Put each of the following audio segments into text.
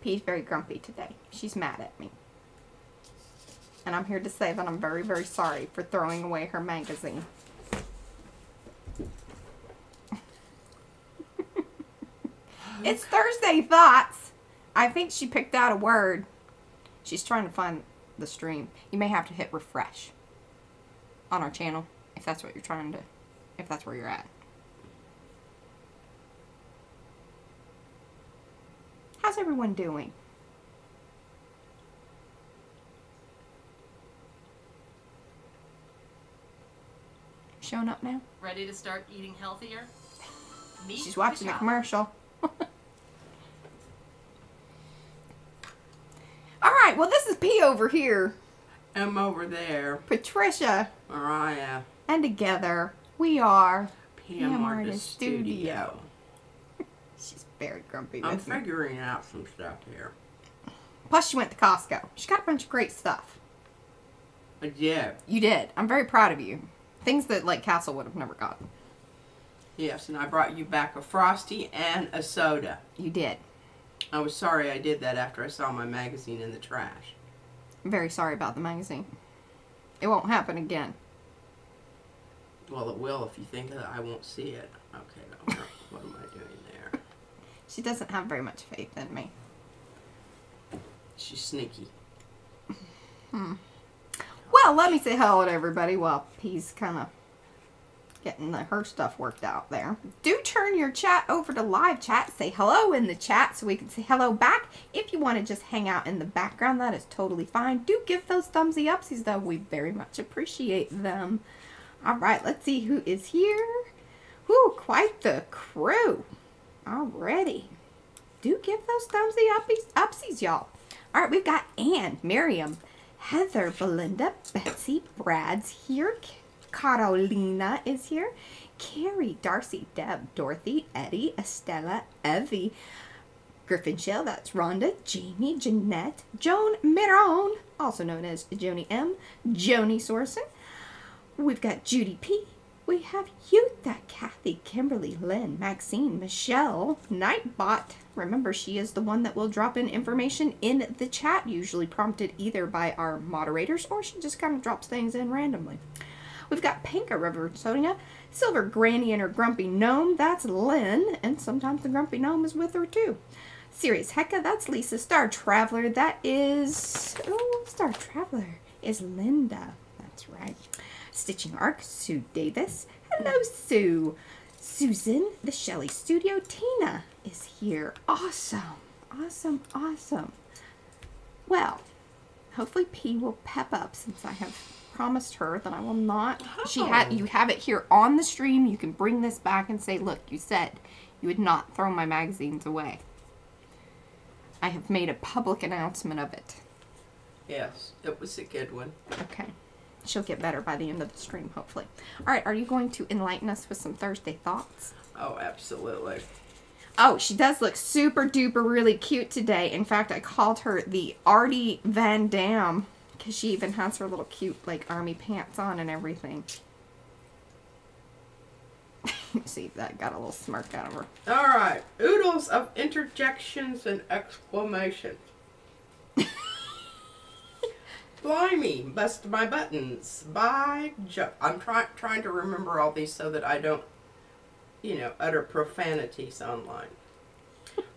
P's very grumpy today. She's mad at me. And I'm here to say that I'm very, very sorry for throwing away her magazine. it's Thursday Thoughts. I think she picked out a word. She's trying to find the stream. You may have to hit refresh on our channel if that's what you're trying to, if that's where you're at. How's everyone doing? Showing up now? Ready to start eating healthier? Meet She's watching the commercial. All right, well, this is P over here, I'm over there. Patricia, Mariah. and together we are. PM, PM Artist Artist Studio. She's very grumpy I'm with me. figuring out some stuff here. Plus, she went to Costco. She got a bunch of great stuff. But yeah, You did. I'm very proud of you. Things that like Castle would have never gotten. yes, and I brought you back a Frosty and a soda. You did. I was sorry I did that after I saw my magazine in the trash. I'm very sorry about the magazine. It won't happen again. Well, it will if you think that I won't see it. Okay, no, no, what am I doing there? She doesn't have very much faith in me. She's sneaky. Hmm. Well, let me say hello to everybody while he's kind of getting the, her stuff worked out there. Do turn your chat over to live chat. Say hello in the chat so we can say hello back. If you want to just hang out in the background, that is totally fine. Do give those thumbsy upsies though. We very much appreciate them. All right, let's see who is here. Whoo, quite the crew. Already. Do give those thumbsy uppies, upsies, y'all. All right, we've got Anne, Miriam, Heather, Belinda, Betsy, Brad's here. Carolina is here. Carrie, Darcy, Deb, Dorothy, Eddie, Estella, Evie, Griffin Shell, that's Rhonda, Jamie, Jeanette, Joan Miron, also known as Joni M, Joni Sorson. We've got Judy P. We have Yuta, Kathy, Kimberly, Lynn, Maxine, Michelle, Nightbot. Remember, she is the one that will drop in information in the chat, usually prompted either by our moderators or she just kind of drops things in randomly. We've got Pinka, River Sonia, Silver Granny and her Grumpy Gnome. That's Lynn, and sometimes the Grumpy Gnome is with her too. Sirius Hecka, that's Lisa. Star Traveler, that is. Oh, Star Traveler is Linda. That's right. Stitching Arc, Sue Davis. Hello, Sue. Susan, the Shelley Studio. Tina is here. Awesome. Awesome, awesome. Well, hopefully P will pep up since I have promised her that I will not. She had Oh. you have it here on the stream. You can bring this back and say, "Look, you said you would not throw my magazines away." I have made a public announcement of it. Yes, it was a good one. Okay. She'll get better by the end of the stream, hopefully. All right, are you going to enlighten us with some Thursday thoughts? Oh, absolutely. Oh, she does look super duper really cute today. In fact, I called her the Artie Van Damme because she even has her little cute like army pants on and everything. See, if that got a little smirk out of her. All right, oodles of interjections and exclamations. Blimey, bust my buttons. By jo- I'm trying trying to remember all these so that I don't, you know, utter profanities online.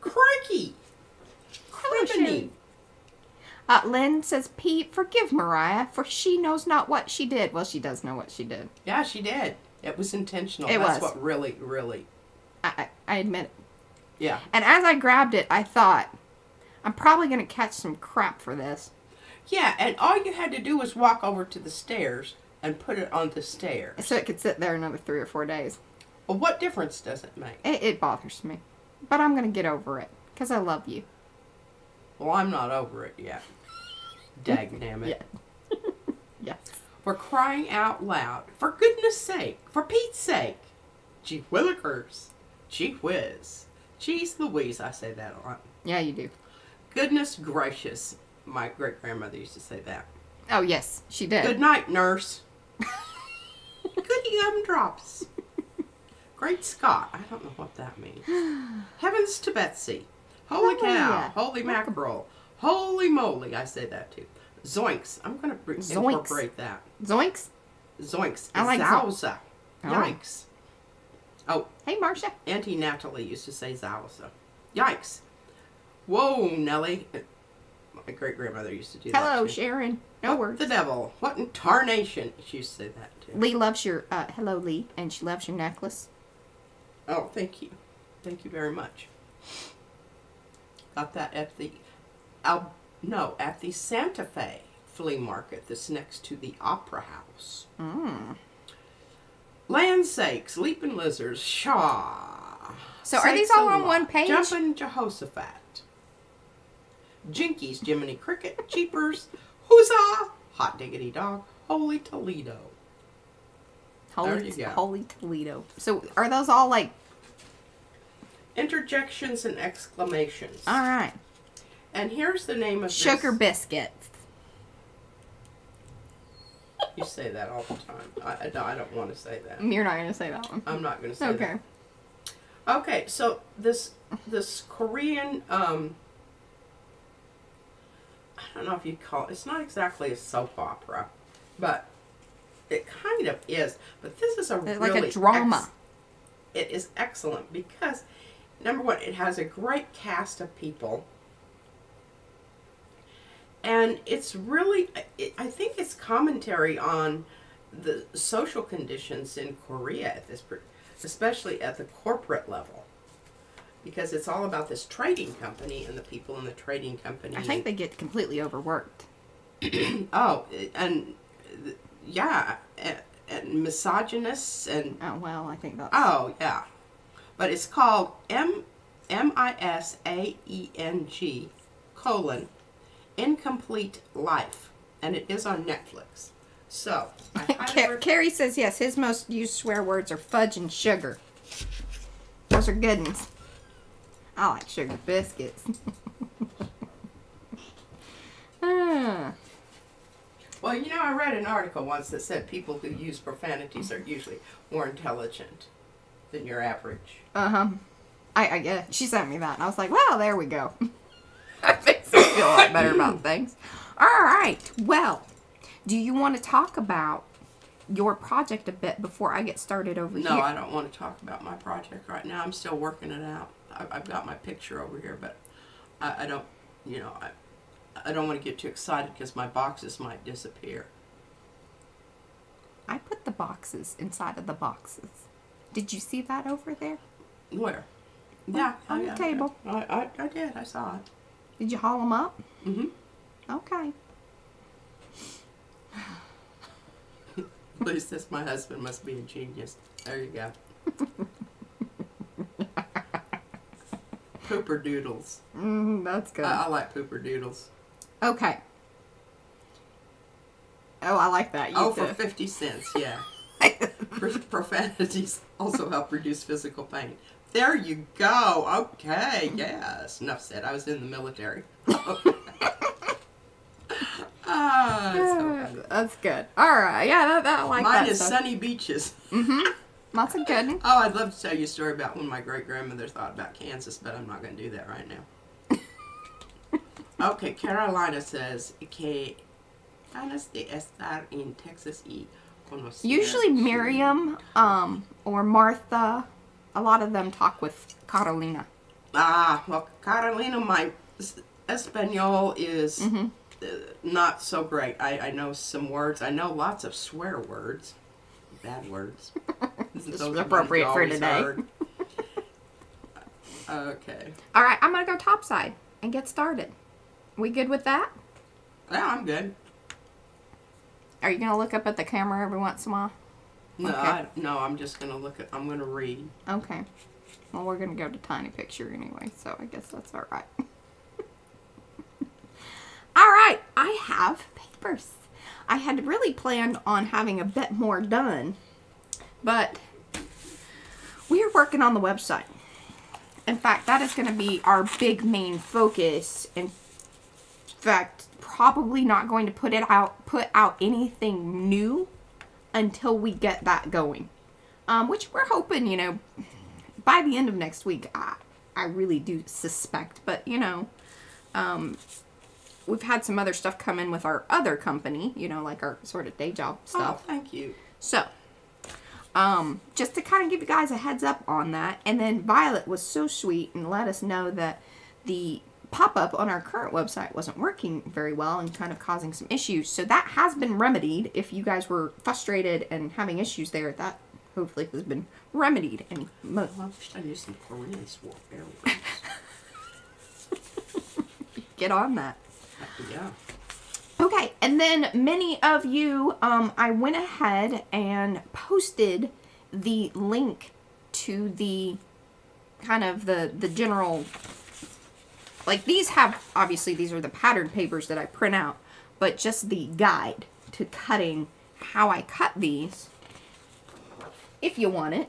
Crikey! Sherry. Uh, Lynn says, Pete, forgive Mariah, for she knows not what she did. Well, she does know what she did. Yeah, she did. It was intentional. It That's was. what really, really. I, I, I admit it. Yeah. And as I grabbed it, I thought, I'm probably going to catch some crap for this. Yeah, and all you had to do was walk over to the stairs and put it on the stairs. So it could sit there another three or four days. Well, what difference does it make? It, it bothers me. But I'm going to get over it because I love you. Well, I'm not over it yet. Dag damn it. Yeah. Yes. For crying out loud. For goodness sake. For Pete's sake. Gee willikers. Gee whiz. Jeez Louise, I say that a lot. Yeah, you do. Goodness gracious. My great grandmother used to say that. Oh, yes, she did. Good night, nurse. Goody gumdrops. Great Scott. I don't know what that means. Heavens to Betsy. Holy cow! yeah. Holy mackerel! Holy moly! I say that too. Zoinks! I'm gonna br- Zoinks. incorporate that. Zoinks. Zoinks! I like zo- Zowza! Oh. Yikes! Oh, Hey, Marcia. Auntie Natalie used to say Zowza. Yikes! Whoa, Nellie! My great grandmother used to do that. Hello. Sharon. No What words. The devil! What in tarnation? She used to say that too. Lee loves your uh, hello Lee, and she loves your necklace. Oh, thank you. Thank you very much. Got that at the, Al, no, at the Santa Fe flea market that's next to the Opera House. Mm. Land sakes, leaping lizards, shaw. So are these all on one page? Jumping Jehoshaphat. Jinkies, Jiminy Cricket, Jeepers, Huzzah, Hot Diggity Dog, Holy Toledo. Holy. Holy Toledo. So are those all like? Interjections and exclamations. All right. And here's the name of Sugar this. biscuits. You say that all the time. I, don't- I don't want to say that. You're not gonna say that one. I'm not going to say Okay. that. Okay. Okay, so this this Korean um I don't know if you'd call it it's not exactly a soap opera, but it kind of is. But this is a It's really like a drama. it is excellent because number one, it has a great cast of people. And it's really, it, I think it's commentary on the social conditions in Korea at this, especially at the corporate level, because it's all about this trading company and the people in the trading company. I think they get completely overworked. oh, and yeah, and, and misogynists and Oh well, I think that's. Oh yeah, but it's called M M I S A E N G colon incomplete life, and it is on Netflix. So Car- Carrie says yes. His most used swear words are fudge and sugar. Those are good ones. I like sugar biscuits. Ah. well, you know, I read an article once that said people who use profanities are usually more intelligent than your average. Uh huh. I, I yeah, she sent me that, and I was like, well, there we go. that makes me feel a lot better about things. All right. Well, do you want to talk about your project a bit before I get started over No, here? No, I don't want to talk about my project right now. I'm still working it out. I've got my picture over here, but I, I don't, you know, I, I don't want to get too excited because my boxes might disappear. I put the boxes inside of the boxes. Did you see that over there? Where? Yeah, on the I- table. I, I, I did. I saw it. Did you haul them up? Mm-hmm. Okay. Lou says my husband must be a genius. There you go. pooper doodles. Mm, that's good. I, I like pooper doodles. okay. Oh, I like that. You Oh, for 50 cents, yeah. Profanities also help reduce physical pain. There you go. Okay, yes. Enough said. I was in the military. ah, it's so. That's good. All right. Yeah, that, that I like Mine that is stuff. sunny beaches. Mm-hmm. That's a good. Oh, I'd love to tell you a story about when my great grandmother thought about Kansas, but I'm not going to do that right now. okay, Carolina says que ganas de estar en Texas y conocer. Usually Miriam um, or Martha, a lot of them talk with Carolina. Ah, well, Carolina, my es- Espanol is Mhm. uh, not so great. I, I know some words. I know lots of swear words, bad words. Isn't It's those the ones you appropriate for today. heard? okay. All right, I'm going to go topside and get started. We good with that? Yeah, I'm good. Are you going to look up at the camera every once in a while? No, Okay. I, no, I'm just gonna look at. I'm gonna read. Okay. Well, we're going to go to tiny picture anyway, so I guess that's all right. all right, I have papers. I had really planned on having a bit more done, but we are working on the website. In fact, that is going to be our big main focus. In fact, probably not going to put it out put out anything new until we get that going. Um, which we're hoping, you know, by the end of next week. I, I really do suspect, but you know, um, we've had some other stuff come in with our other company, you know, like our sort of day job stuff. Oh, stuff. thank you. So, um, just to kind of give you guys a heads up on that. And then Violet was so sweet and let us know that the pop up on our current website wasn't working very well and kind of causing some issues. So that has been remedied. If you guys were frustrated and having issues there, that hopefully has been remedied. And mo- I knew some Korean sword get on that. yeah. Okay, and then many of you, um, I went ahead and posted the link to the kind of the the general. Like these have obviously these are the pattern papers that I print out, but just the guide to cutting how I cut these, if you want it.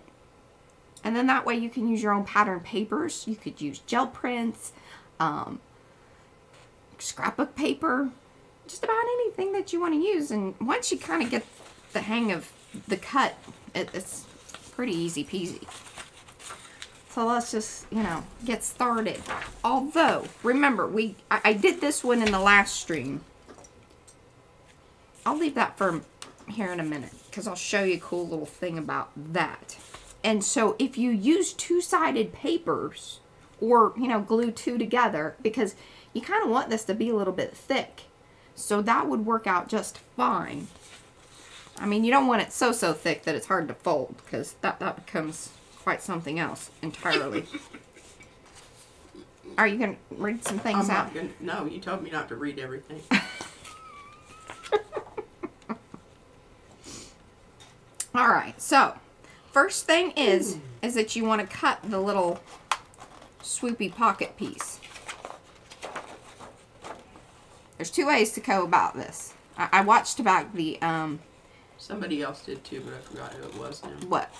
And then that way you can use your own pattern papers. You could use gel prints, um, scrapbook paper, just about anything that you want to use. And once you kind of get the hang of the cut, it, it's pretty easy peasy. So let's just, you know, get started. Although, remember, we I, I did this one in the last stream. I'll leave that for here in a minute because I'll show you a cool little thing about that. And so if you use two-sided papers or, you know, glue two together because you kind of want this to be a little bit thick. So that would work out just fine. I mean, you don't want it so, so thick that it's hard to fold because that, that becomes quite something else entirely. Are you going to read some things I'm out? gonna, no, you told me not to read everything. All right. So, first thing is is that you want to cut the little swoopy pocket piece. There's two ways to go about this. I, I watched about the um Somebody else did too, but I forgot who it was now. what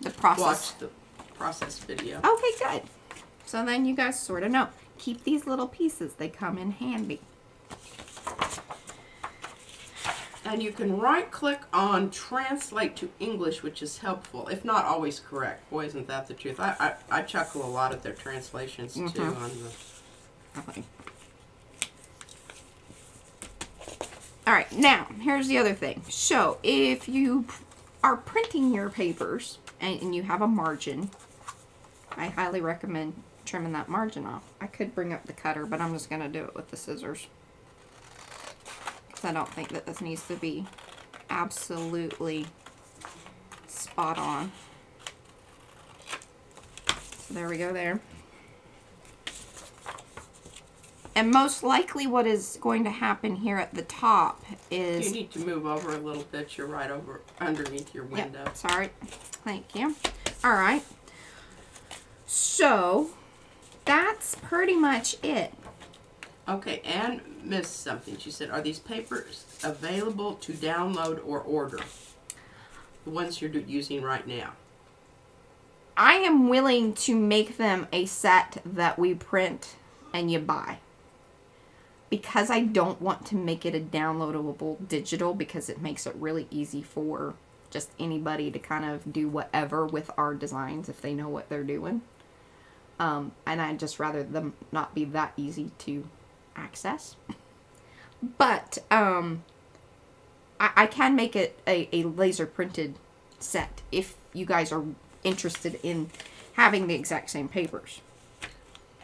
the process. Watch the process video. Okay, good. So then you guys sort of know. Keep these little pieces. They come in handy. And you can right click on translate to English, which is helpful, if not always correct. Boy, isn't that the truth. I, I, I chuckle a lot at their translations too Mhm. on the Okay. All right, now here's the other thing. So if you are printing your papers and, and you have a margin, I highly recommend trimming that margin off. I could bring up the cutter, but I'm just gonna do it with the scissors. Because I don't think that this needs to be absolutely spot on. So there we go there. And most likely what is going to happen here at the top is... You need to move over a little bit. You're right over underneath your window. Yep, sorry. Thank you. All right. So, that's pretty much it. Okay, Anne missed something. She said, "Are these papers available to download or order? The ones you're using right now." I am willing to make them a set that we print and you buy. Because I don't want to make it a downloadable digital because it makes it really easy for just anybody to kind of do whatever with our designs if they know what they're doing. Um, and I'd just rather them not be that easy to access. But um, I, I can make it a, a laser printed set if you guys are interested in having the exact same papers.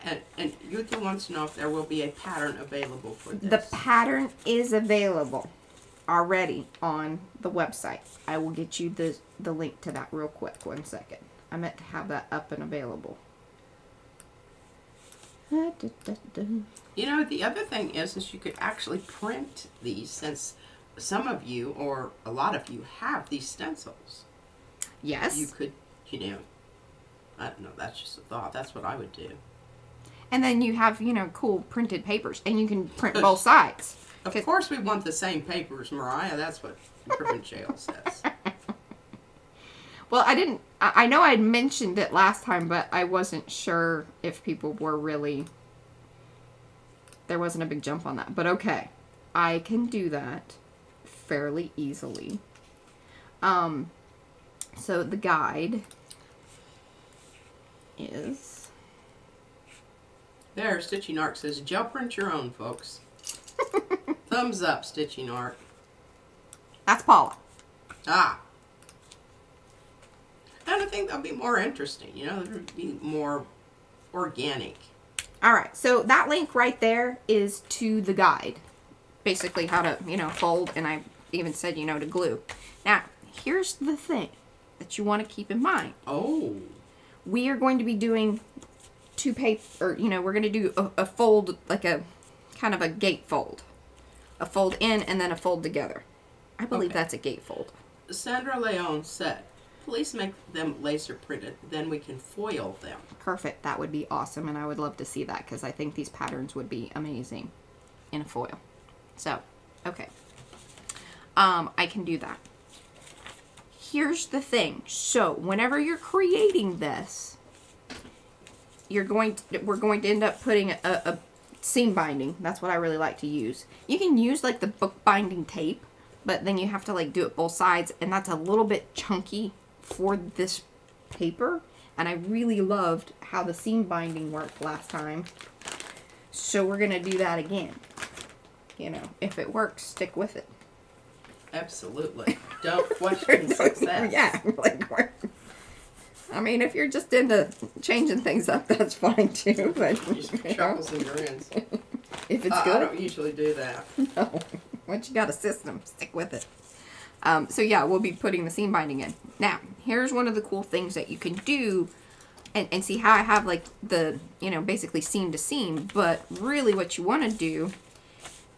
And and Yuki wants to know if there will be a pattern available for this. The pattern is available already on the website. I will get you the, the link to that real quick. One second. I meant to have that up and available. You know, the other thing is, is you could actually print these since some of you or a lot of you have these stencils. Yes. You could, you know, I don't know. That's just a thought. That's what I would do. And then you have, you know, cool printed papers. And you can print both sides. Of course, we want the same papers, Mariah. That's what Griffin Jail says. Well, I didn't. I I know I had mentioned it last time, but I wasn't sure if people were really. There wasn't a big jump on that, but okay, I can do that fairly easily. Um, so the guide is There, Stitchy Nark says, gel print your own, folks. Thumbs up, Stitchy Nark. That's Paula. Ah. And I think that'll be more interesting, you know, it'll be more organic. All right, so that link right there is to the guide. Basically how to, you know, fold, and I even said, you know, to glue. Now, here's the thing that you want to keep in mind. Oh. We are going to be doing two paper, or, you know, we're going to do a, a fold, like a kind of a gate fold. A fold in and then a fold together. I believe Okay. that's a gate fold. Sandra Leone said, please make them laser printed, then we can foil them. Perfect. That would be awesome, and I would love to see that because I think these patterns would be amazing in a foil. So, okay. Um, I can do that. Here's the thing. So, whenever you're creating this, you're going to, we're going to end up putting a, a seam binding. That's what I really like to use. You can use like the book binding tape, but then you have to like do it both sides, and that's a little bit chunky for this paper. And I really loved how the seam binding worked last time. So we're gonna do that again. You know, if it works, stick with it. Absolutely. Don't question success. yeah, like. I mean, if you're just into changing things up, that's fine too. But you chuckles and grins. if it's good, I don't usually do that. No. Once you got a system, stick with it. Um, so yeah, we'll be putting the seam binding in. Now, here's one of the cool things that you can do and, and see how I have like the, you know, basically seam to seam, but really what you want to do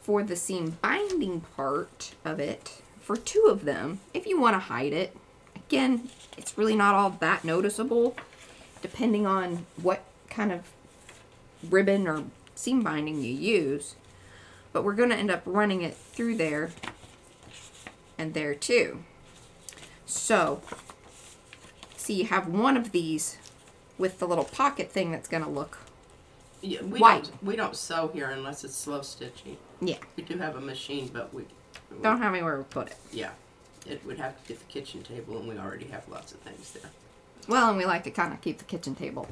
for the seam binding part of it, for two of them, if you want to hide it, again, it's really not all that noticeable depending on what kind of ribbon or seam binding you use but we're going to end up running it through there and there too. So, see, you have one of these with the little pocket thing that's going to look, Yeah, we White. don't we don't sew here unless it's slow stitching. yeah, We do have a machine, but we don't have anywhere to put it. yeah. It would have to get the kitchen table, and we already have lots of things there. Well, and we like to kind of keep the kitchen table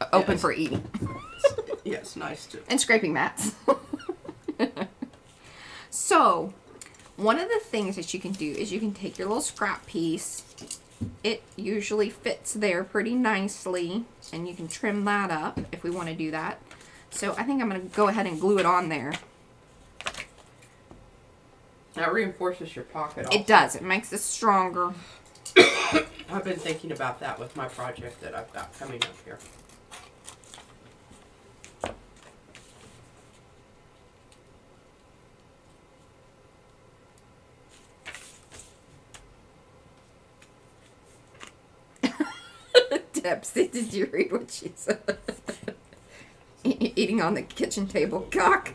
uh, open Yes. for eating Yeah, it's nice to. and scraping mats. so, one of the things that you can do is you can take your little scrap piece. It usually fits there pretty nicely, and you can trim that up if we want to do that. So, I think I'm going to go ahead and glue it on there. That reinforces your pocket. Also. It does, it makes it stronger. I've been thinking about that with my project that I've got coming up here. Debsy, did you read what she said? Eating on the kitchen table, cock.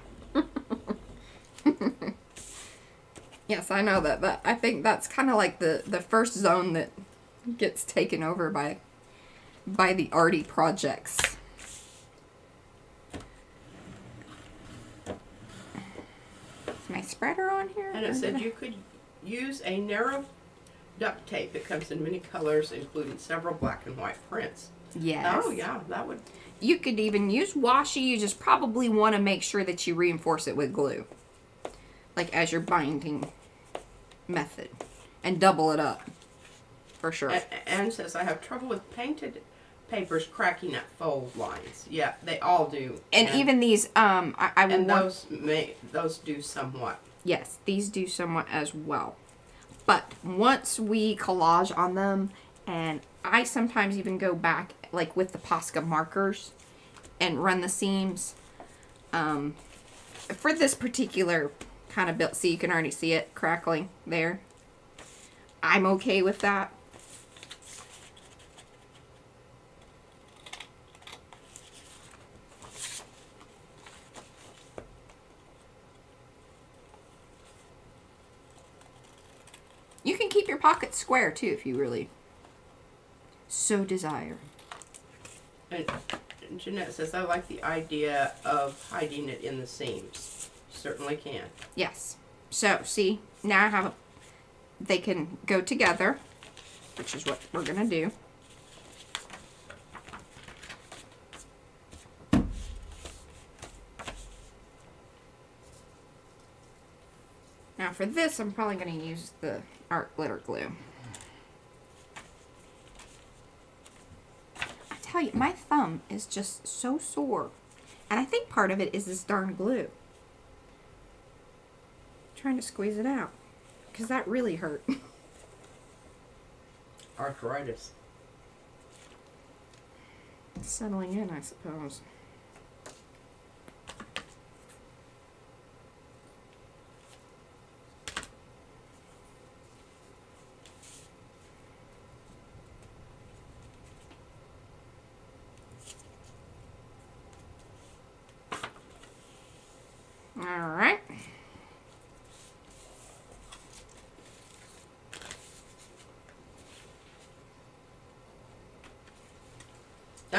Yes, I know that. but I think that's kind of like the the first zone that gets taken over by by the arty projects. Is my spreader on here? And it said you could use a narrow duct tape that comes in many colors, including several black and white prints. Oh, yes. Oh yeah, that would. You could even use washi. You just probably want to make sure that you reinforce it with glue. Like as you're binding method. And double it up. For sure. A- Anne says I have trouble with painted papers cracking at fold lines. Yeah, they all do. And even these, um, I, I and those may those do somewhat. Yes, these do somewhat as well. But once we collage on them, and I sometimes even go back, like with the Posca markers, and run the seams. Um, for this particular kind of built. see, you can already see it crackling there. I'm okay with that. You can keep your pockets square too if you really so desire. And Jeanette says I like the idea of hiding it in the seams. Certainly can. Yes. So, see, now I have a, they can go together, which is what we're going to do. Now for this, I'm probably going to use the art glitter glue. I tell you, my thumb is just so sore. And I think part of it is this darn glue trying to squeeze it out. Because that really hurt. Arthritis. Settling in, I suppose. All right.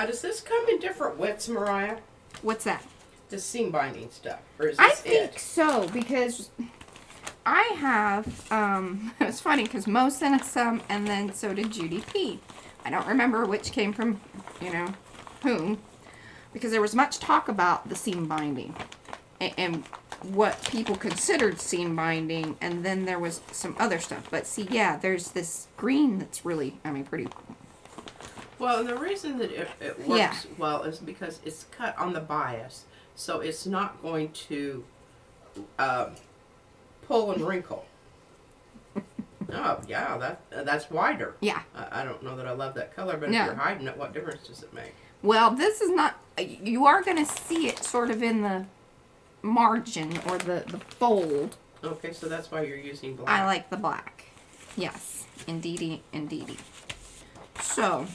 Now, does this come in different widths, Mariah? What's that? The seam binding stuff, or is this I think it? so because I have. Um, it was funny because Mo sent us some, and then so did Judy P. I don't remember which came from, you know, whom, because there was much talk about the seam binding, and, and what people considered seam binding, and then there was some other stuff. But see, yeah, there's this green that's really, I mean, pretty. Well, and the reason that it, it works Yeah. well is because it's cut on the bias, so it's not going to uh, pull and wrinkle. oh, yeah, that that's wider. Yeah. I, I don't know that I love that color, but No. if you're hiding it, what difference does it make? Well, this is not. You are going to see it sort of in the margin or the the fold. Okay, so that's why you're using black. I like the black. Yes, indeedy, indeedy. So,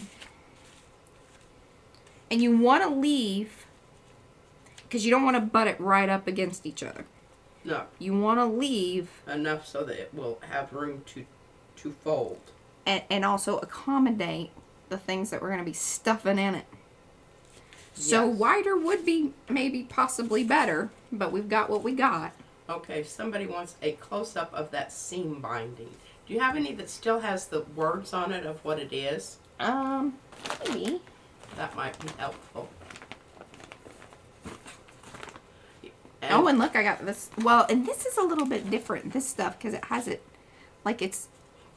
and you want to leave because you don't want to butt it right up against each other. no You want to leave enough so that it will have room to to fold. and, and also accommodate the things that we're going to be stuffing in it. So Yes. wider would be maybe possibly better, but we've got what we got. Okay, somebody wants a close up of that seam binding. Do you have any that still has the words on it of what it is? Um, maybe. That might be helpful. And- Oh, and look, I got this. Well, and this is a little bit different, this stuff, because it has it, like it's,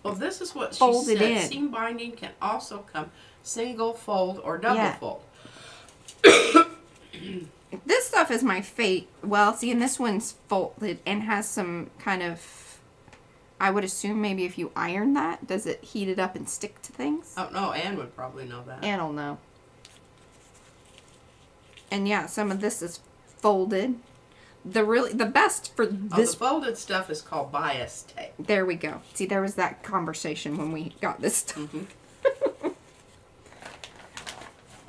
well, this is what she folded said. in. Seam binding can also come single fold or double Yeah. fold. this stuff is my fate. Well, see, and this one's folded and has some kind of, I would assume maybe if you iron that, does it heat it up and stick to things? Oh no, Anne would probably know that. I don't know. And yeah, some of this is folded. The really, the best for Oh, this the folded stuff is called bias tape. There we go. See, there was that conversation when we got this stuff. Mhm.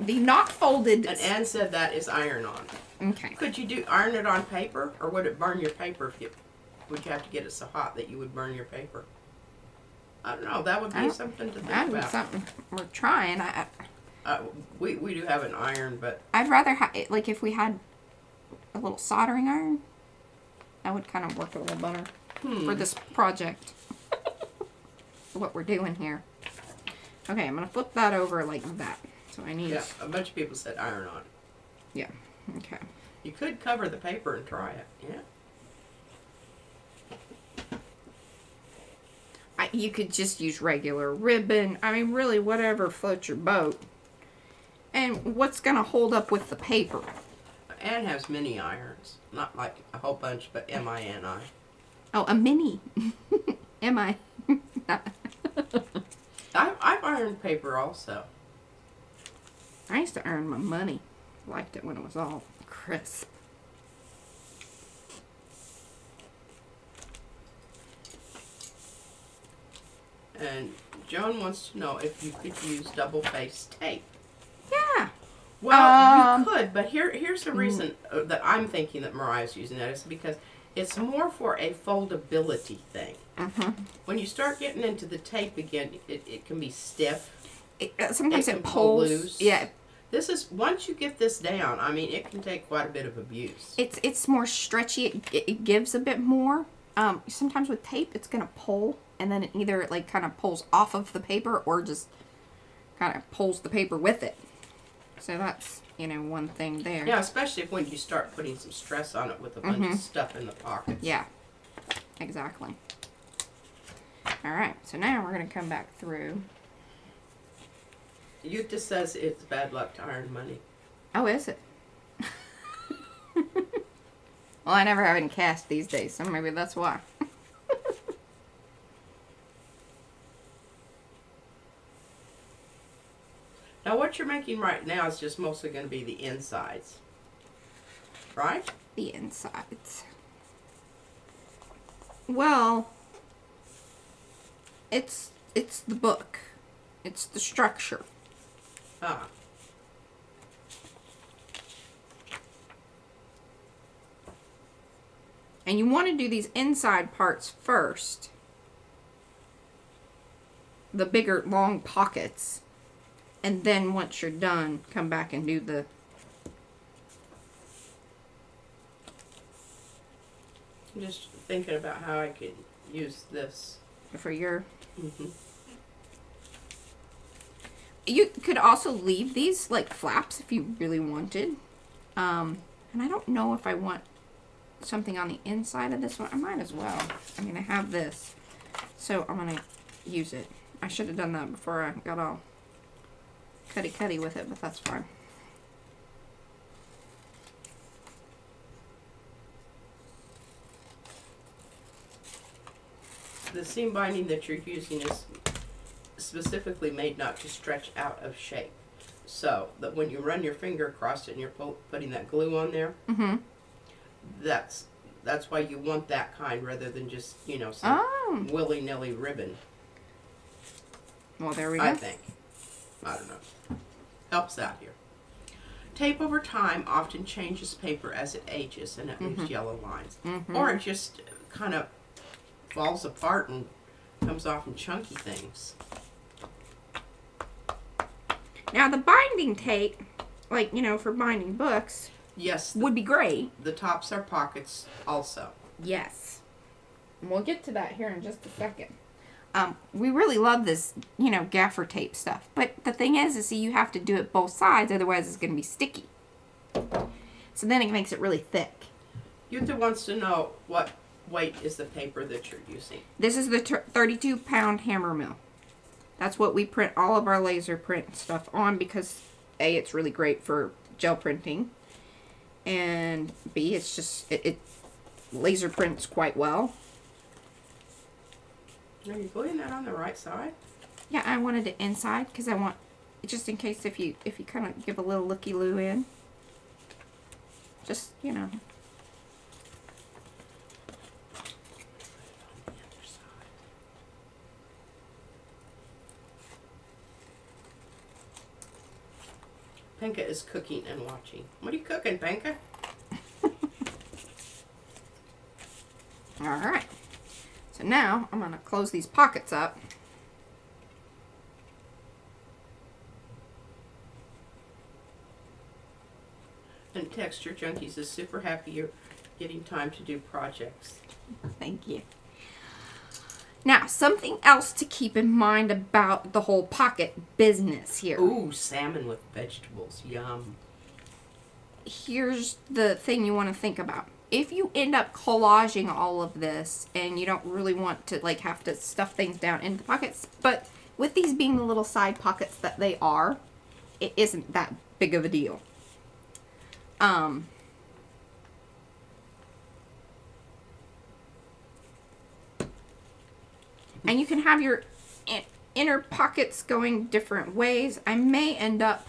The not folded. And Anne said that is iron on. Okay. Could you do iron it on paper, or would it burn your paper if you? Would you have to get it so hot that you would burn your paper? I don't know. That would be something to think about. something we're trying. I, I- Uh, we we do have an iron, but I'd rather have like if we had a little soldering iron. That would kind of work a little better hmm. for this project. what we're doing here. Okay, I'm gonna flip that over like that. So I need. yeah, a bunch of people said iron on. yeah. Okay. You could cover the paper and try it. Yeah. I, you could just use regular ribbon. I mean, really, whatever floats your boat. And what's going to hold up with the paper? Anne has mini irons, not like a whole bunch, but M I N I. Oh, a mini. Am I? I've I've ironed paper also. I used to earn my money. Liked it when it was all crisp. And Joan wants to know if you could use double faced tape. Yeah. Well, Um, you could, but here here's the reason uh, that I'm thinking that Mariah's using that is because it's more for a foldability thing. Uh-huh. When you start getting into the tape again, it, it can be stiff. It, uh, sometimes It it, pulls. loose. Yeah. This is once you get this down. I mean, it can take quite a bit of abuse. It's it's more stretchy. It, it, it gives a bit more. Um, sometimes with tape, it's gonna pull, and then it either like kind of pulls off of the paper or just kind of pulls the paper with it. So that's you know one thing there. Yeah, especially if when you start putting some stress on it with a bunch Mhm. of stuff in the pockets. Yeah. Exactly. All right, so now we're going to come back through. Yuta says it's bad luck to earn money. Oh, is it? well, I never have any cash these days, so maybe that's why. Now, what you're making right now is just mostly going to be the insides, right? the insides. Well, it's it's the book. It's the structure. Ah, And you want to do these inside parts first. The bigger long pockets. And then once you're done, come back and do the I'm just thinking about how I could use this. for your hmm You could also leave these like flaps if you really wanted. Um, and I don't know if I want something on the inside of this one. I might as well. I mean, I have this. So I'm going to use it. I should have done that before I got all cutty cutty with it, but that's fine. The seam binding that you're using is specifically made not to stretch out of shape. So that when you run your finger across it and you're pu- putting that glue on there, Mm-hmm. that's that's why you want that kind rather than just you know some Oh. willy nilly ribbon. Well, there we go. I think. I don't know. Helps out here. Tape over time often changes paper as it ages and it leaves yellow lines. Mhm. Or it just kind of falls apart and comes off in chunky things. Now, the binding tape, like, you know, for binding books, Yes, would be great. the tops are pockets also. Yes. And we'll get to that here in just a second. Um, we really love this, you know, gaffer tape stuff. But the thing is, is see, you have to do it both sides, otherwise it's going to be sticky. So then it makes it really thick. Yuta wants to know what weight is the paper that you're using. This is the 32 pound Hammermill. That's what we print all of our laser print stuff on because A, it's really great for gel printing. And B, it's just, it, it laser prints quite well. Are you gluing that on the right side? Yeah, I wanted it inside because I want just in case if you if you kind of give a little looky loo in. Just you know, On the other side. Penka is cooking and watching. What are you cooking, Penka? all right. So now I'm gonna close these pockets up. And Texture Junkies is super happy you're getting time to do projects. Thank you. Now, something else to keep in mind about the whole pocket business here. Ooh, salmon with vegetables. Yum. here's the thing you want to think about. If you end up collaging all of this and you don't really want to like have to stuff things down in the pockets, but with these being the little side pockets that they are, it isn't that big of a deal. Um and you can have your inner pockets going different ways. I may end up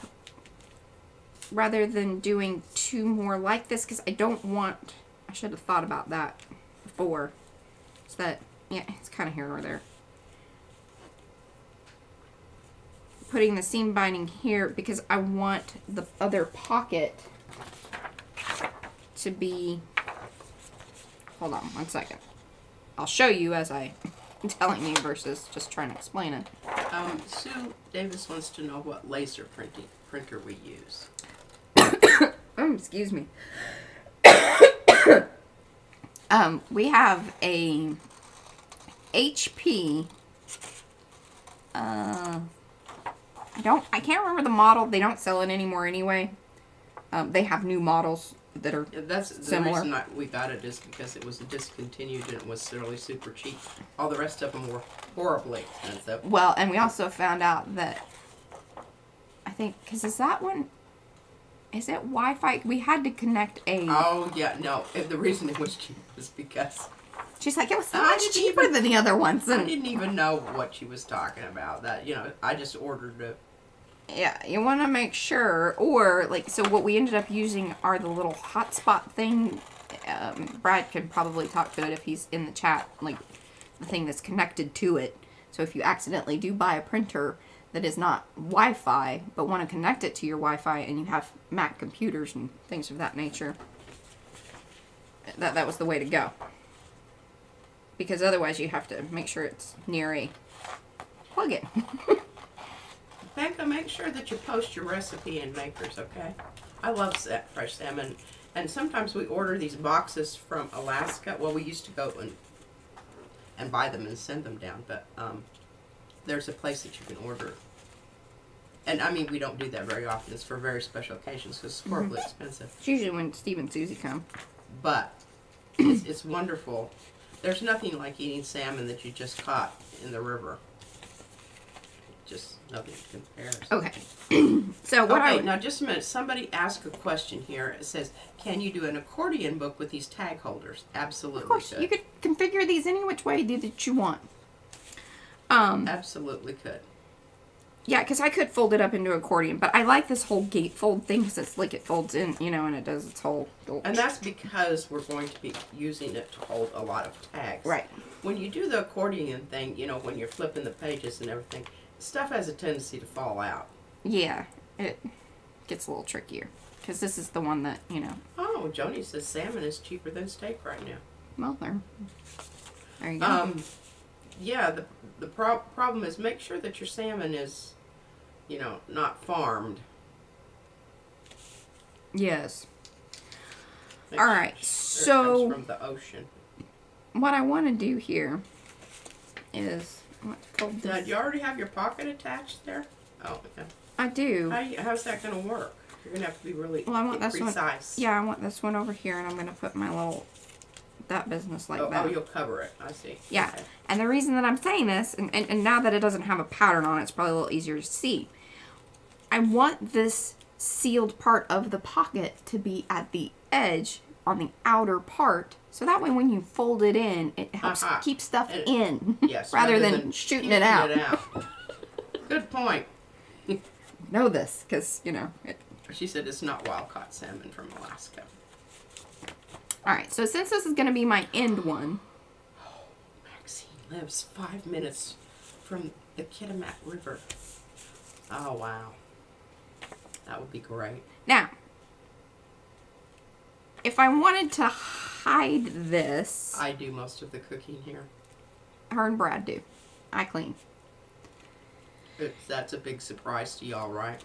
rather than doing two more like this because I don't want I should have thought about that before so that yeah it's kind of here or there putting the seam binding here because I want the other pocket to be hold on one second I'll show you as I am telling you versus just trying to explain it Um, Sue Davis wants to know what laser printing printer we use. Oh, excuse me. um, we have a HP. Uh, I don't. I can't remember the model. They don't sell it anymore anyway. Um, they have new models that are Yeah, That's the Similar. reason I, we got it is because it was discontinued and it was really super cheap. All the rest of them were horribly expensive. well, and we also found out that I think because is that one. Is it Wi-Fi? We had to connect a. Oh yeah, no. and The reason it was cheap was because She's like, it was so much cheaper even- than the other ones. I didn't even know what she was talking about. That you know, I just ordered it. yeah, you want to make sure. Or, like, so what we ended up using are the little hotspot thing. Um, Brad could probably talk to it if he's in the chat. Like, the thing that's connected to it. So if you accidentally do buy a printer that is not Wi-Fi, but want to connect it to your Wi-Fi, and you have Mac computers and things of that nature, that that was the way to go. Because otherwise, you have to make sure it's near a plug-in. Becca, make sure that you post your recipe in Makers, okay? I love fresh salmon, and sometimes we order these boxes from Alaska. Well, we used to go and and buy them and send them down, but um, there's a place that you can order. And I mean, we don't do that very often. It's for very special occasions because it's horribly expensive. It's usually when Steve and Susie come. But it's, it's wonderful. There's nothing like eating salmon that you just caught in the river. Just nothing compares. Okay. so what okay, I now just a minute. Somebody asked a question here. It says, "Can you do an accordion book with these tag holders?" Absolutely. of course could. you could configure these any which way that you want. Um, Absolutely could. Yeah, because I could fold it up into accordion, but I like this whole gatefold thing because it's like it folds in, you know, and it does its whole. And that's because we're going to be using it to hold a lot of tags. right. When you do the accordion thing, you know, when you're flipping the pages and everything, stuff has a tendency to fall out. Yeah, it gets a little trickier because this is the one that you know. Oh, Joni says salmon is cheaper than steak right now. Well, there. There you go. Um, yeah, the the pro- problem is make sure that your salmon is, you know, not farmed. yes. All right, so- comes from the ocean. What I want to do here is I want to fold Now, do you already have your pocket attached there? Oh, yeah. I do. How how's that going to work? You're going to have to be really Well, I want this one- Yeah, I want this one over here, and I'm gonna put my little that business like oh, that. oh, you'll cover it. I see. Yeah. Okay. And the reason that I'm saying this, and, and, and now that it doesn't have a pattern on it, it's probably a little easier to see. I want this sealed part of the pocket to be at the edge on the outer part. So that way when you fold it in, it helps Uh-huh. keep stuff And- in Yes. rather, than, shooting it out. Good point. know this because, you know. It, She said it's not wild caught salmon from Alaska. All right, so since this is going to be my end one, Maxine lives five minutes from the Kitimat River. Oh, wow. That would be great. Now, if I wanted to hide this, I do most of the cooking here. her and Brad do. I clean. It's, that's a big surprise to y'all, right?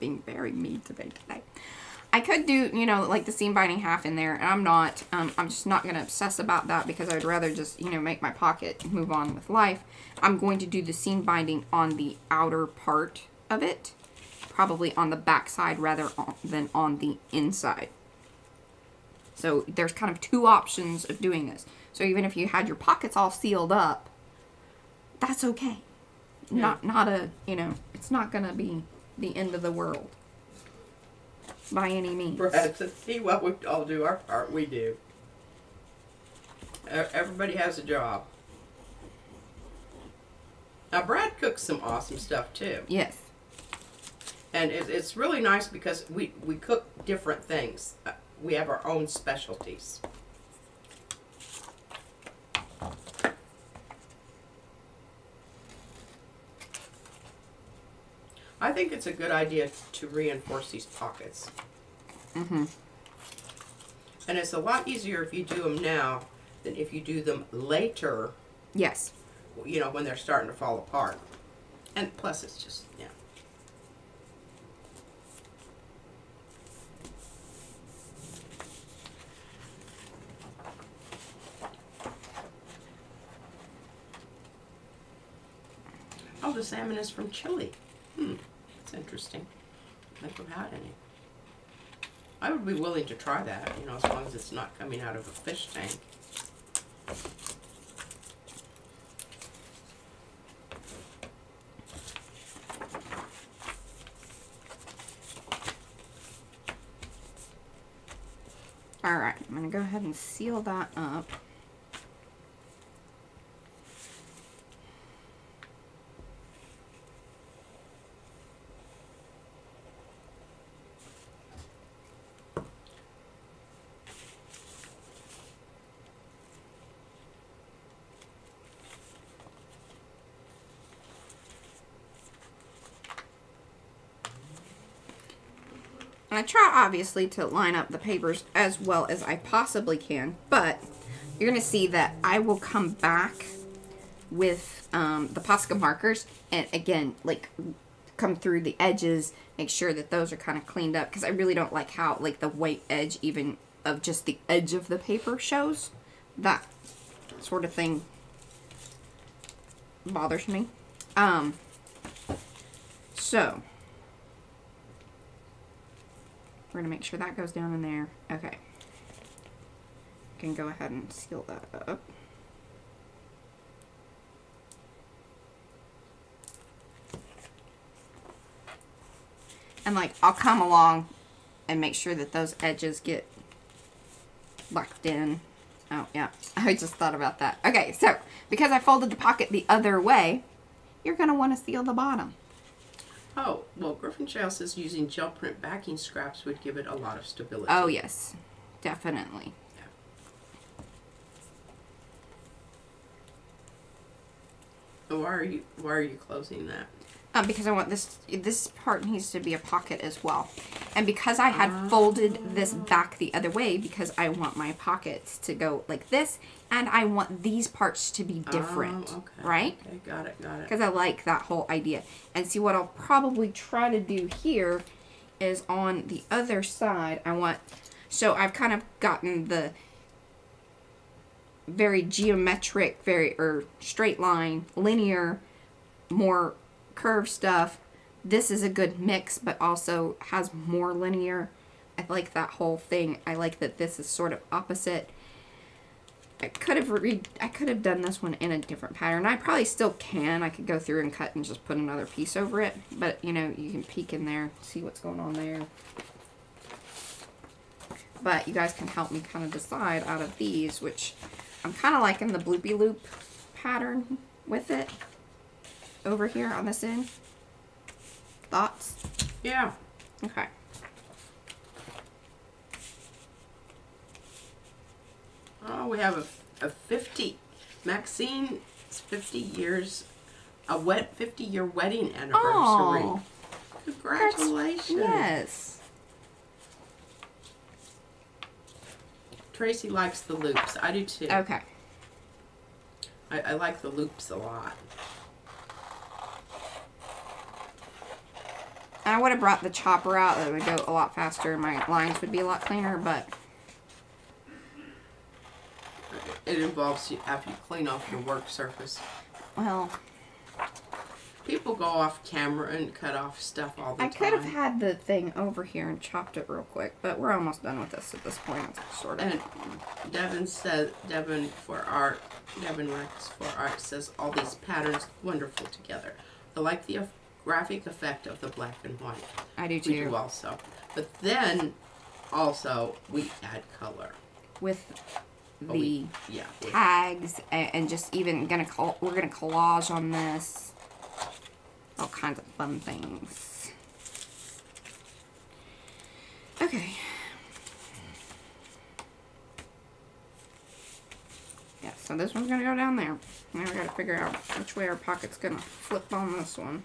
Being very mean to today today. I could do, you know, like the seam binding half in there, and I'm not. Um, I'm just not going to obsess about that because I'd rather just, you know, make my pocket move on with life. I'm going to do the seam binding on the outer part of it, probably on the back side rather on, than on the inside. So there's kind of two options of doing this. So even if you had your pockets all sealed up, that's okay. Not not a you know, it's not gonna be the end of the world by any means. Brad see what we all do our part. We do. Everybody has a job. Now, Brad cooks some awesome stuff too. Yes. And it, it's really nice because we, we cook different things. Uh, We have our own specialties. I think it's a good idea to reinforce these pockets. Mm-hmm. And it's a lot easier if you do them now than if you do them later, Yes. you know, when they're starting to fall apart. And plus, it's just, yeah. Oh, the salmon is from Chile. Hmm, that's interesting. I've had any. I would be willing to try that, you know, as long as it's not coming out of a fish tank. All right, I'm gonna go ahead and seal that up. And I try obviously to line up the papers as well as I possibly can, but you're gonna see that I will come back with um, the Posca markers and again, like come through the edges, make sure that those are kind of cleaned up because I really don't like how like the white edge even of just the edge of the paper shows. That sort of thing bothers me. Um, so we're gonna make sure that goes down in there. Okay. Can go ahead and seal that up. And like, I'll come along and make sure that those edges get locked in. Oh, yeah. I just thought about that. Okay, so because I folded the pocket the other way, you're going to want to seal the bottom. Oh, well, Griffin Shale says using gel print backing scraps would give it a lot of stability. Oh, yes. Definitely. So why are you why are you closing that? Um, because I want this, this part needs to be a pocket as well. And because I had folded this back the other way, because I want my pockets to go like this, and I want these parts to be different, Oh, okay. right? Okay, got it, got it. Because I like that whole idea. And see, what I'll probably try to do here is on the other side, I want, so I've kind of gotten the very geometric, very, or straight line, linear, more curved stuff. This is a good mix, but also has more linear. I like that whole thing. I like that this is sort of opposite. I could have re- I could have done this one in a different pattern. I probably still can. I could go through and cut and just put another piece over it. But you know, you can peek in there, see what's going on there. But you guys can help me kind of decide out of these, which I'm kind of liking the bloopy loop pattern with it over here on this end. Thoughts? Yeah. Okay. Oh, we have a, a 50, Maxine's 50 years, a wet 50 year wedding anniversary. Oh, Congratulations. yes. Tracy likes the loops. I do too. Okay. I, I like the loops a lot. I would have brought the chopper out. That would go a lot faster. My lines would be a lot cleaner, but It involves you after you clean off your work surface. well, People go off camera and cut off stuff all the I time. I could have had the thing over here and chopped it real quick, but we're almost done with this at this point. It's sort of. And Devin said, Devin for art, Devin Rex for art says all these patterns wonderful together. I like the graphic effect of the black and white. I do too. We do also, but then also we add color. with Oh, the we- yeah. tags and, just even gonna we're gonna collage on this. All kinds of fun things. Okay. Yeah, so this one's gonna go down there. Now we gotta figure out which way our pocket's gonna flip on this one.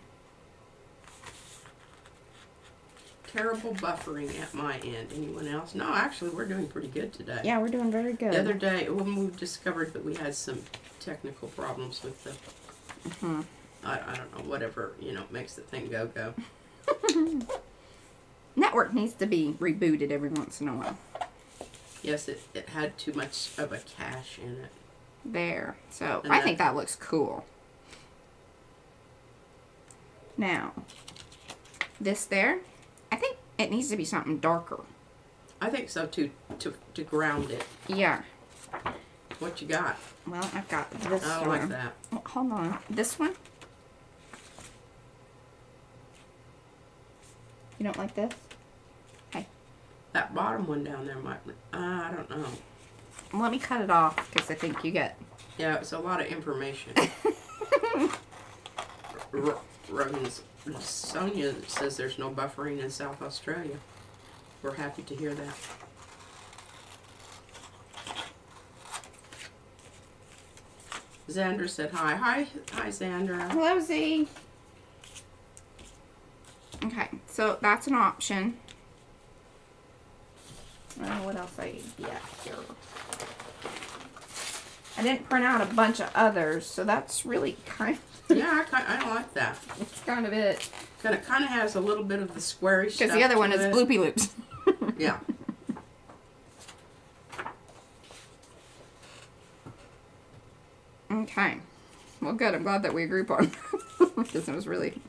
Terrible buffering at my end. Anyone else? No, actually, we're doing pretty good today. Yeah, we're doing very good. The other day, when we discovered that we had some technical problems with the, Mhm. I, I don't know, whatever, you know, makes the thing go go. Network needs to be rebooted every once in a while. Yes, it, it had too much of a cache in it. There. So And I that- think that looks cool. Now, this there, It needs to be something darker. I think so too. To to ground it. Yeah. What you got? Well, I've got this I don't one. like that. Well, hold on. This one? You don't like this? Okay. That bottom one down there might. Uh, I don't know. Let me cut it off because I think you get. Yeah, it's a lot of information. R- Rogan's Sonia says there's no buffering in South Australia. We're happy to hear that. Xander said hi. Hi, hi, Xander. Hello, Z. Okay, so that's an option. What else I get here. I didn't print out a bunch of others, so that's really kind. Yeah, I, don't like that. It's kind of it. Kind of, kind of has a little bit of the squarish. Because the other one is it. bloopy loops. Yeah. Okay. Well, good. I'm glad that we agreed on because it was really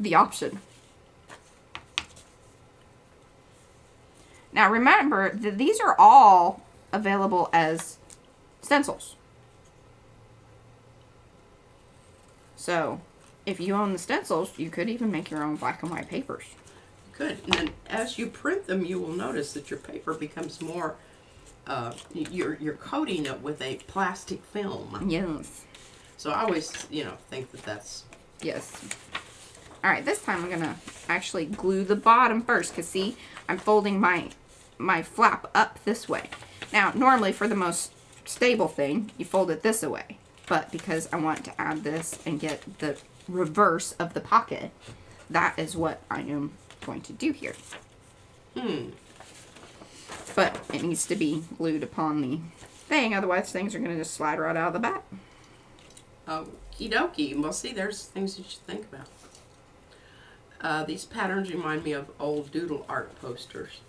the option. Now, remember that these are all available as stencils. So, if you own the stencils, you could even make your own black and white papers. Good. And then as you print them, you will notice that your paper becomes more, uh, you're, you're coating it with a plastic film. Yes. So I always, you know, think that that's Yes. All right, this time I'm gonna actually glue the bottom first, cause see, I'm folding my my flap up this way. Now, normally for the most stable thing, you fold it this way, but because I want to add this and get the reverse of the pocket, that is what I am going to do here. hmm. But it needs to be glued upon the thing, otherwise things are gonna just slide right out of the back. Okie dokie. Well, see, there's things you should think about. Uh, these patterns remind me of old doodle art posters.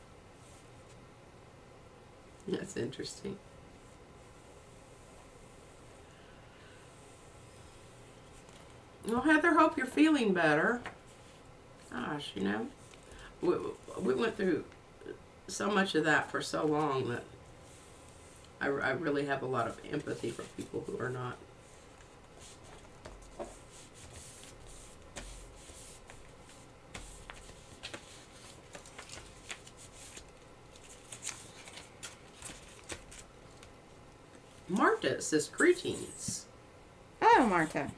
That's interesting. Well, Heather, hope you're feeling better. Gosh, you know, we, we went through so much of that for so long that I, I really have a lot of empathy for people who are not. Marta says greetings. Oh, Marta.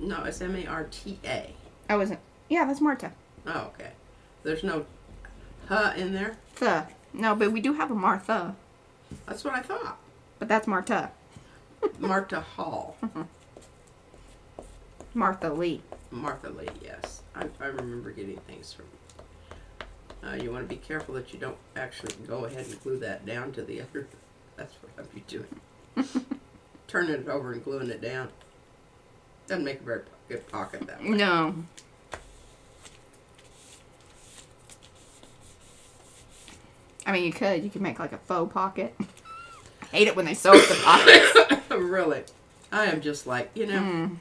No, it's M A R T A. I wasn't. Yeah, that's Marta. Oh, okay. There's no huh in there. The. No, but we do have a Martha, That's what I thought. but that's Marta. Marta Hall. Martha Lee. Martha Lee, yes. I, I remember getting things from. Uh, you want to be careful that you don't actually go ahead and glue that down to the other. That's what I'd be doing. Turning it over and gluing it down. Doesn't make a very good pocket that way. No. I mean, you could. You could make like a faux pocket. I hate it when they sew up the pockets. really. I am just like, you know, Mm.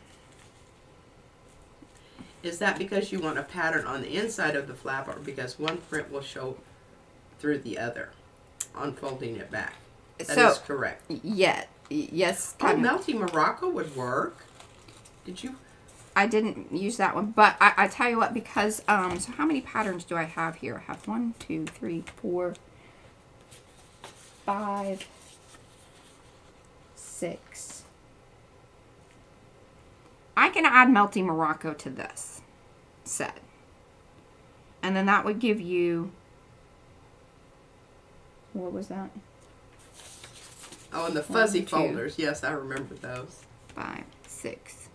is that because you want a pattern on the inside of the flap or because one print will show through the other on folding it back? That is So, correct. yeah, yes, Oh, kind of. Melty Morocco would work. Did you? I didn't use that one, but I, I tell you what, because um, so how many patterns do I have here? I have one, two, three, four, five, six. I can add Melty Morocco to this set, and then that would give you. What was that? Oh, and the fuzzy One, folders. Yes, I remember those. five, six.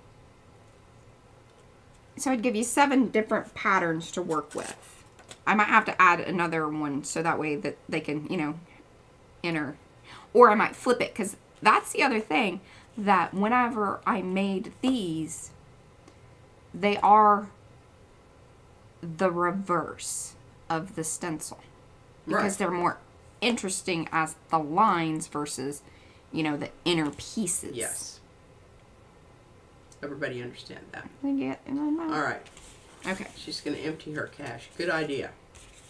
So I'd give you seven different patterns to work with. I might have to add another one so that way that they can, you know, enter. Or I might flip it because that's the other thing that whenever I made these, they are the reverse of the stencil because Right. they're more interesting as the lines versus, you know, the inner pieces. Yes. Everybody understand that. They get in my mouth. All right. Okay. She's going to empty her cache. Good idea.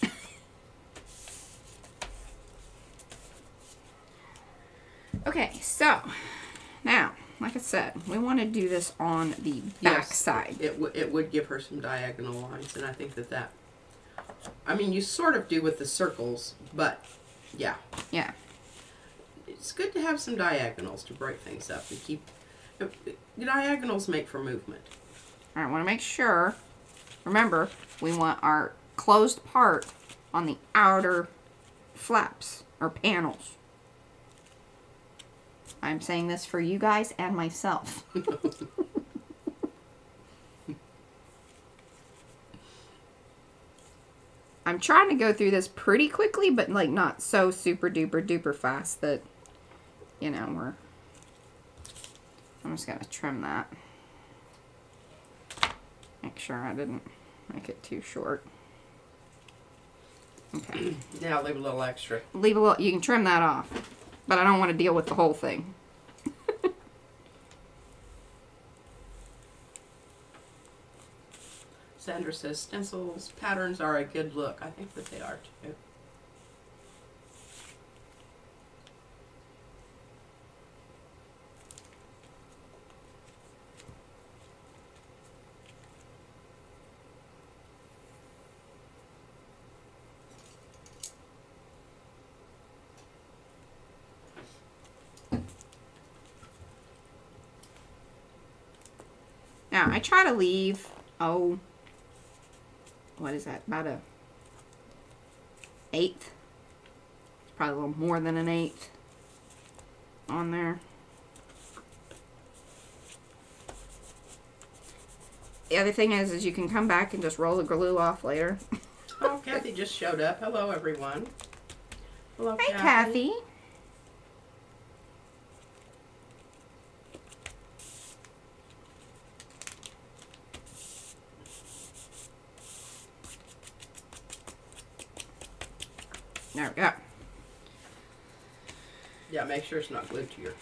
Okay, so now, like I said, we want to do this on the back Yes. side. It, w- it would give her some diagonal lines, and I think that that. I mean, you sort of do with the circles, but yeah, Yeah. it's good to have some diagonals to break things up and keep. Diagonals make for movement. Right, want to make sure. Remember, we want our closed part on the outer flaps or panels. I'm saying this for you guys and myself. I'm trying to go through this pretty quickly, but like not so super duper duper fast that, you know, we're. I'm just gonna trim that. Make sure I didn't make it too short. Okay. Now leave a little extra. Leave a little, you can trim that off. But I don't want to deal with the whole thing. Sandra says stencils patterns are a good look. I think that they are too. Try to leave, oh, what is that? About a eighth. Probably a little more than an eighth on there. The other thing is, is you can come back and just roll the glue off later. Oh, Kathy just showed up. Hello, everyone. Hello, Hey, Kathy. There we go. Yeah, make sure it's not glued to your.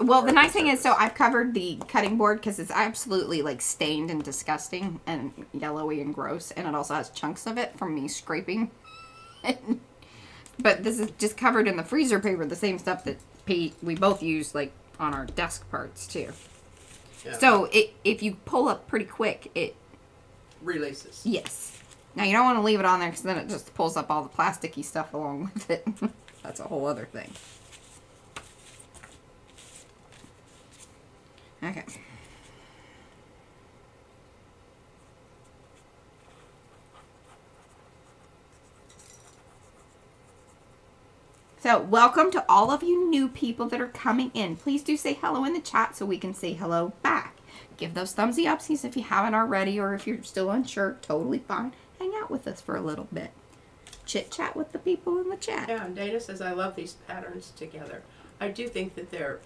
Well, the nice thing is, so. I've covered the cutting board because it's absolutely like stained and disgusting and yellowy and gross, and it also has chunks of it from me scraping. but this is just covered in the freezer paper, the same stuff that Pete we both use like on our desk parts too. Yeah, So it if you pull up pretty quick, it releases. yes. Now you don't want to leave it on there because then it just pulls up all the plasticky stuff along with it. That's a whole other thing. Okay. So, welcome to all of you new people that are coming in. Please do say hello in the chat so we can say hello back. Give those thumbsy upsies if you haven't already, or if you're still unsure, totally fine. Hang out with us for a little bit. Chit chat with the people in the chat. Yeah, and Dana says I love these patterns together. I do think that they're,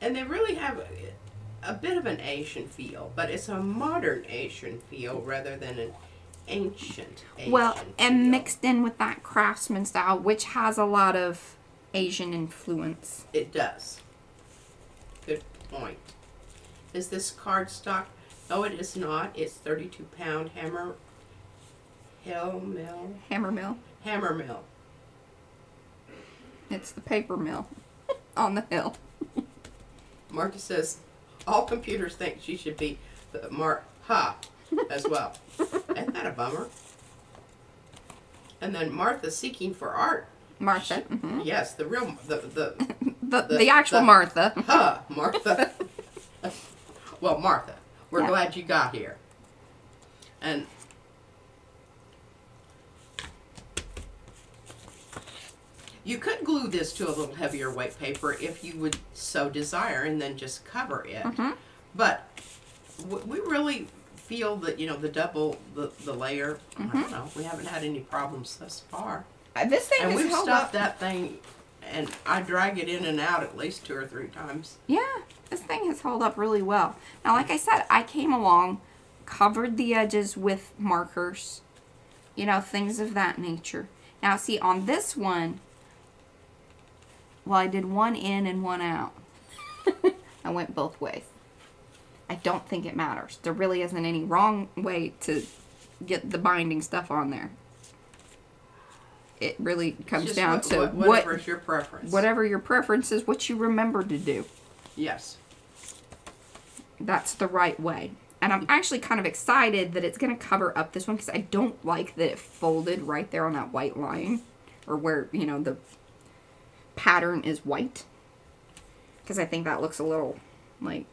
and they really have a, a bit of an Asian feel, but it's a modern Asian feel rather than an ancient Asian well, and feel. mixed in with that craftsman style, which has a lot of Asian influence. It does. Good point. Is this cardstock? No, it is not. It's 32 pound hammer hill mill Hammermill. hammer mill. It's the paper mill on the hill. Martha says all computers think she should be the Mar ha as well. Isn't that a bummer? And then Martha seeking for art. Martha. hmm Yes, the real the the The, the, The- actual the- Martha. ha Martha. well, Martha, we're Yeah. glad you got here. And you could glue this to a little heavier weight paper if you would so desire, and then just cover it. Mhm. But we really feel that you know the double the the layer. I don't know. We haven't had any problems thus far, Uh, This thing and we've held stuffed up. that thing, and I drag it in and out at least two or three times. Yeah, this thing has held up really well. Now, like I said, I came along, covered the edges with markers, you know, things of that nature. Now, see, on this one, well, I did one in and one out. I went both ways. I don't think it matters. There really isn't any wrong way to get the binding stuff on there. It really comes Just down what- to what- what, your preference. whatever your preference is, what you remember to do. Yes. That's the right way. And I'm actually kind of excited that it's going to cover up this one because I don't like that it folded right there on that white line or where, you know, the pattern is white. Because I think that looks a little like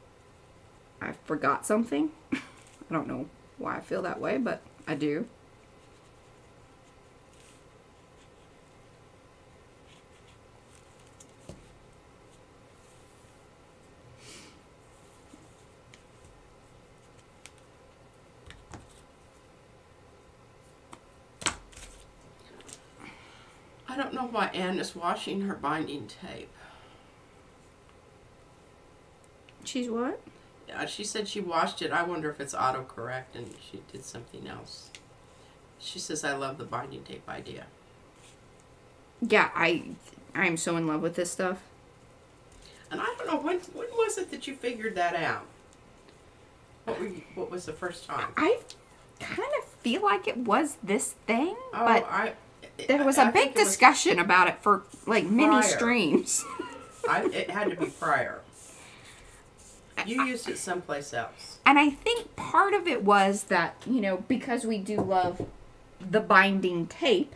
I forgot something. I don't know why I feel that way, but I do. Know why Anne is washing her binding tape. She's what? Uh, she said she washed it. I wonder if it's autocorrect and she did something else. She says, I love the binding tape idea. Yeah, I I'm so in love with this stuff. And I don't know, when, when was it that you figured that out? What, were you, what was the first time? I kind of feel like it was this thing, Oh, but I. There was a a big discussion about it for like many Prior. streams. I, it had to be prior. You used it someplace else. And I think part of it was that, you know, because we do love the binding tape,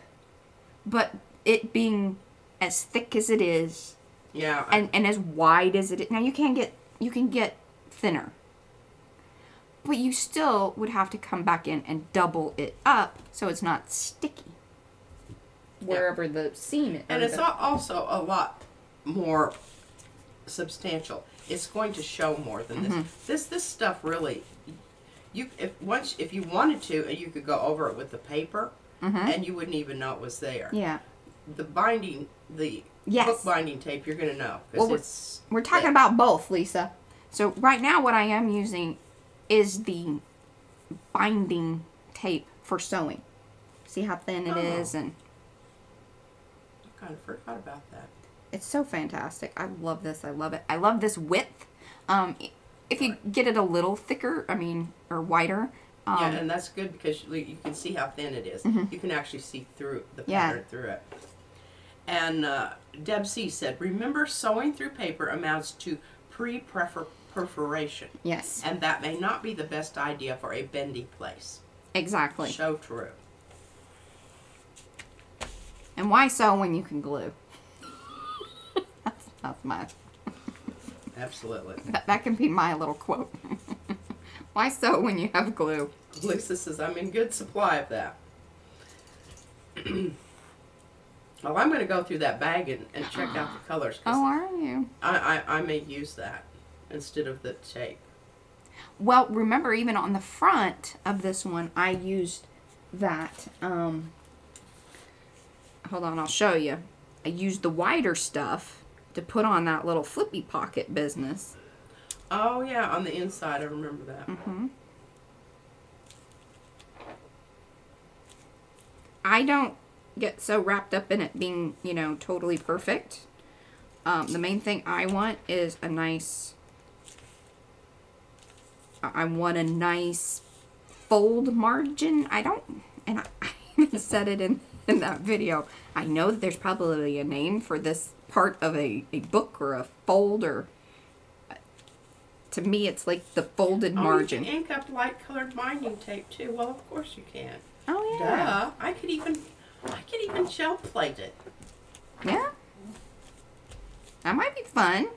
but it being as thick as it is Yeah. And, and as wide as it is. Now you can get you can get thinner. But you still would have to come back in and double it up so it's not sticky. Wherever the seam is. and it's al- also a lot more substantial. It's going to show more than this. Mm-hmm. This this stuff really, you if once if you wanted to, and you could go over it with the paper, mm-hmm. and you wouldn't even know it was there. Yeah. The binding, the Yes. book binding tape, you're gonna know because Well, we're- We're talking thick. about both, Lisa. So right now, what I am using is the binding tape for sewing. See how thin it oh. is, Oh. and I kind of forgot about that. it's so fantastic. I love this. I love it. I love this width. Um, if you get it a little thicker, I mean, or wider, um, yeah, and that's good because you, can see how thin it is. You can actually see through the Mm-hmm. Yeah. pattern through it. And uh, Deb C said, "Remember, sewing through paper amounts to pre-perforation, yes, and that may not be the best idea for a bendy place." exactly. So true. And why sew when you can glue? that's, that's my Absolutely. that, that can be my little quote. why sew when you have glue? Lisa says, "I'm in good supply of that." well, I'm going to go through that bag and, and check out the colors Oh, are you? I, I, I may use that instead of the tape. Well, remember, even on the front of this one, I used that. Um, hold on, I'll show you. I used the wider stuff to put on that little flippy pocket business. Oh yeah, on the inside, I remember that. Mm -hmm. I don't get so wrapped up in it being, you know, totally perfect. Um, the main thing I want is a nice. I want a nice fold margin. I don't, and I, I even said it in in that video. I know that there's probably a name for this part of a, a book or a folder. To me, it's like the folded Oh, margin. you can ink up light colored binding tape too. Well, of course you can. Oh yeah. Duh. I could even, I could even gel plate it. Yeah. That might be fun.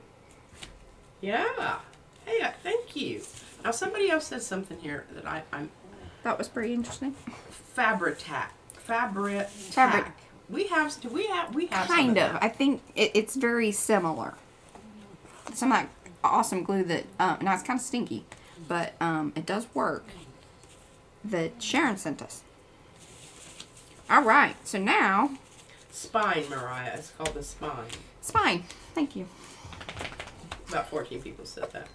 Yeah. Hey, uh, thank you. Now somebody else said something here that I, I'm That was pretty interesting. Fabritac. Fabric. Fabri- We have. Do we have? We have. Kind of. that. I think it, it's very similar. Some of that awesome glue that um, now it's kind of stinky, but um, it does work. That Sharon sent us. All right. So now Spine, Mariah. It's called the spine. spine. Thank you. About 14 people said that.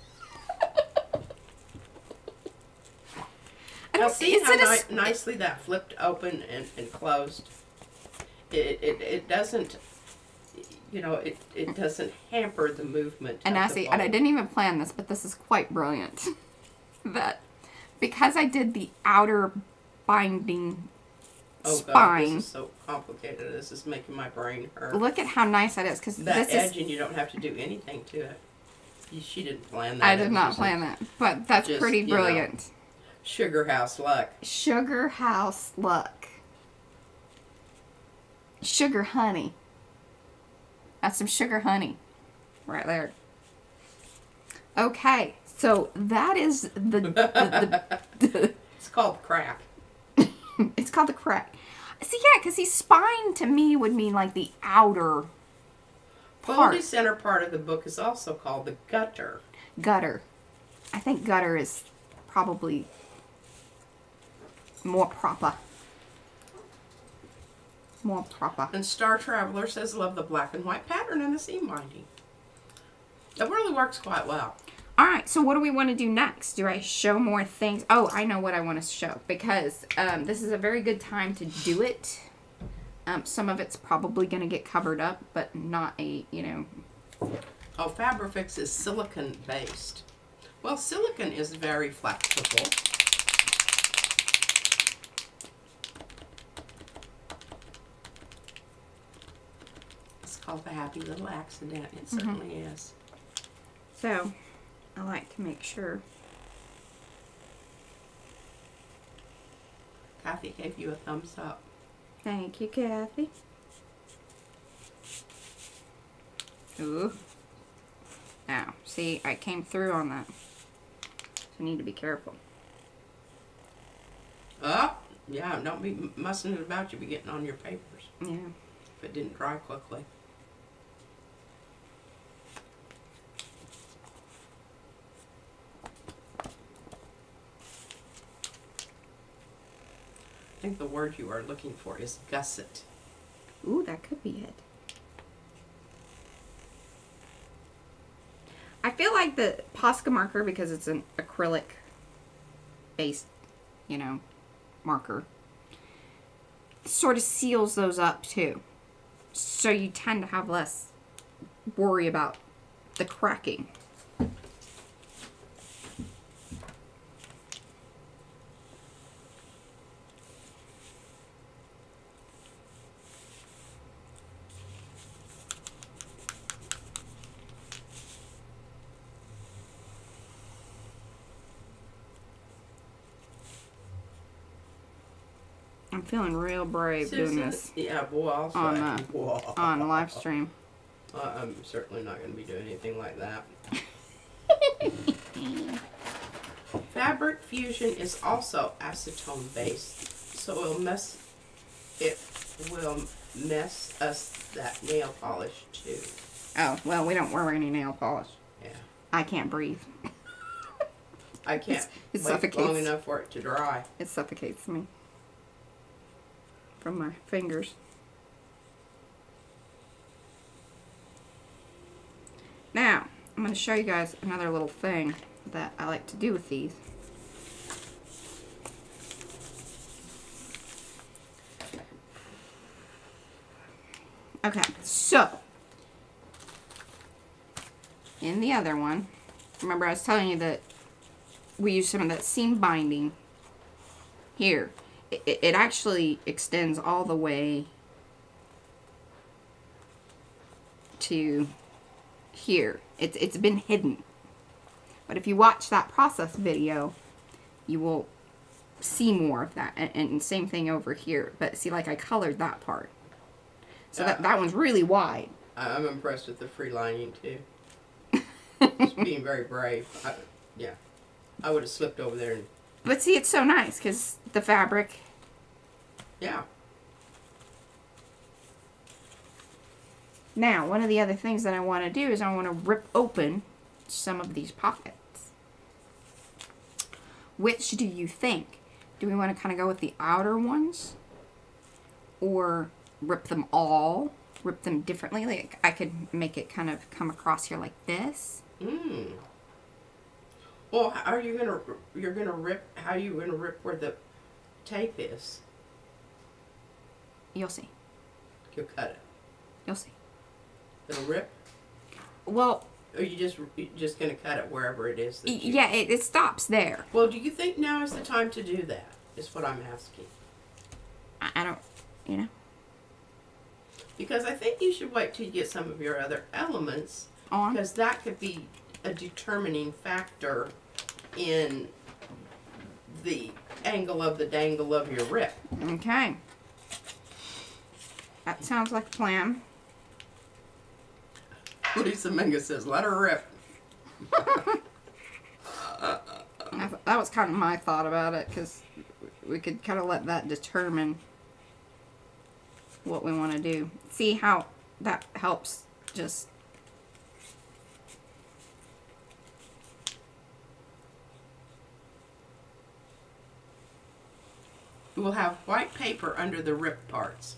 Now see how it a s- ni- nicely that flipped open and, and closed. It, it it doesn't, you know, it it doesn't hamper the movement. and I see, and I didn't even plan this, but this is quite brilliant. that because I did the outer binding Oh god, spine. this is so complicated. This is making my brain hurt. Look at how nice that is because that this edge, is. and you don't have to do anything to it. She didn't plan that. I did not plan that, but that's just, pretty you know. Sugar House luck. Sugar House Luck. Sugar honey. That's some sugar honey right there. Okay, so that is the, the, the, It's called crack. it's called the crack. See, yeah, because see, spine to me would mean like the outer part. The center part of the book is also called the gutter. gutter. I think gutter is probably more proper. More proper. And Star Traveler says, love the black and white pattern and the seam binding. It really works quite well. All right, so what do we want to do next? Do I show more things? Oh, I know what I want to show because um, this is a very good time to do it. Um, some of it's probably going to get covered up, but not a, you know, Oh, Fabrifix is silicon based. Well, silicon is very flexible. It's called the happy little accident. It mm-hmm. certainly is. so I like to make sure. Kathy gave you a thumbs up. Thank you, Kathy. Ooh. Now, see, I came through on that. So I need to be careful. Oh, yeah, don't be mussing it about. You'll be getting on your papers Yeah. if it didn't dry quickly. I think the word you are looking for is gusset. Ooh, that could be it. I feel like the Posca marker, because it's an acrylic based, you know, marker, sort of seals those up too. So you tend to have less worry about the cracking. Feeling real brave doing this Yeah, boy, I'll say. On, uh, on live stream. I- I'm certainly not going to be doing anything like that. Fabric Fusion is also acetone based, so it'll mess it will mess us that nail polish too. Oh, well, we don't wear any nail polish. Yeah, I can't breathe. I can't it suffocates. long enough for it to dry. It suffocates me from my fingers. Now, I'm going to show you guys another little thing that I like to do with these. Okay, so in the other one, remember I was telling you that we use some of that seam binding here. It, it- actually extends all the way to here. It's it's been hidden. But if you watch that process video, you will see more of that. And, and same thing over here. But see, like I colored that part. So that, that one's really wide. I'm impressed with the free lining too. Just being very brave. I, yeah, I would have slipped over there and But see, it's so nice because the fabric. yeah. Now, one of the other things that I want to do is I want to rip open some of these pockets. Which do you think? Do we want to kind of go with the outer ones? Or rip them all? Rip them differently? Like, I could make it kind of come across here like this. Mm. Well, how are you gonna you're gonna rip? How are you gonna rip where the tape is? You'll see. You'll cut it. You'll see. It'll rip. Well, Or you just you just gonna cut it wherever it is? You, Yeah, it, it stops there. Well, do you think now is the time to do that? Is what I'm asking. I, I don't, you know, Because I think you should wait till you get some of your other elements, on. because that could be a determining factor in the angle of the dangle of your rip. Okay. That sounds like a plan. Lisa Minga says, "Let her rip." That was kind of my thought about it because we could kind of let that determine what we want to do. See how that helps just We'll have white paper under the ripped parts.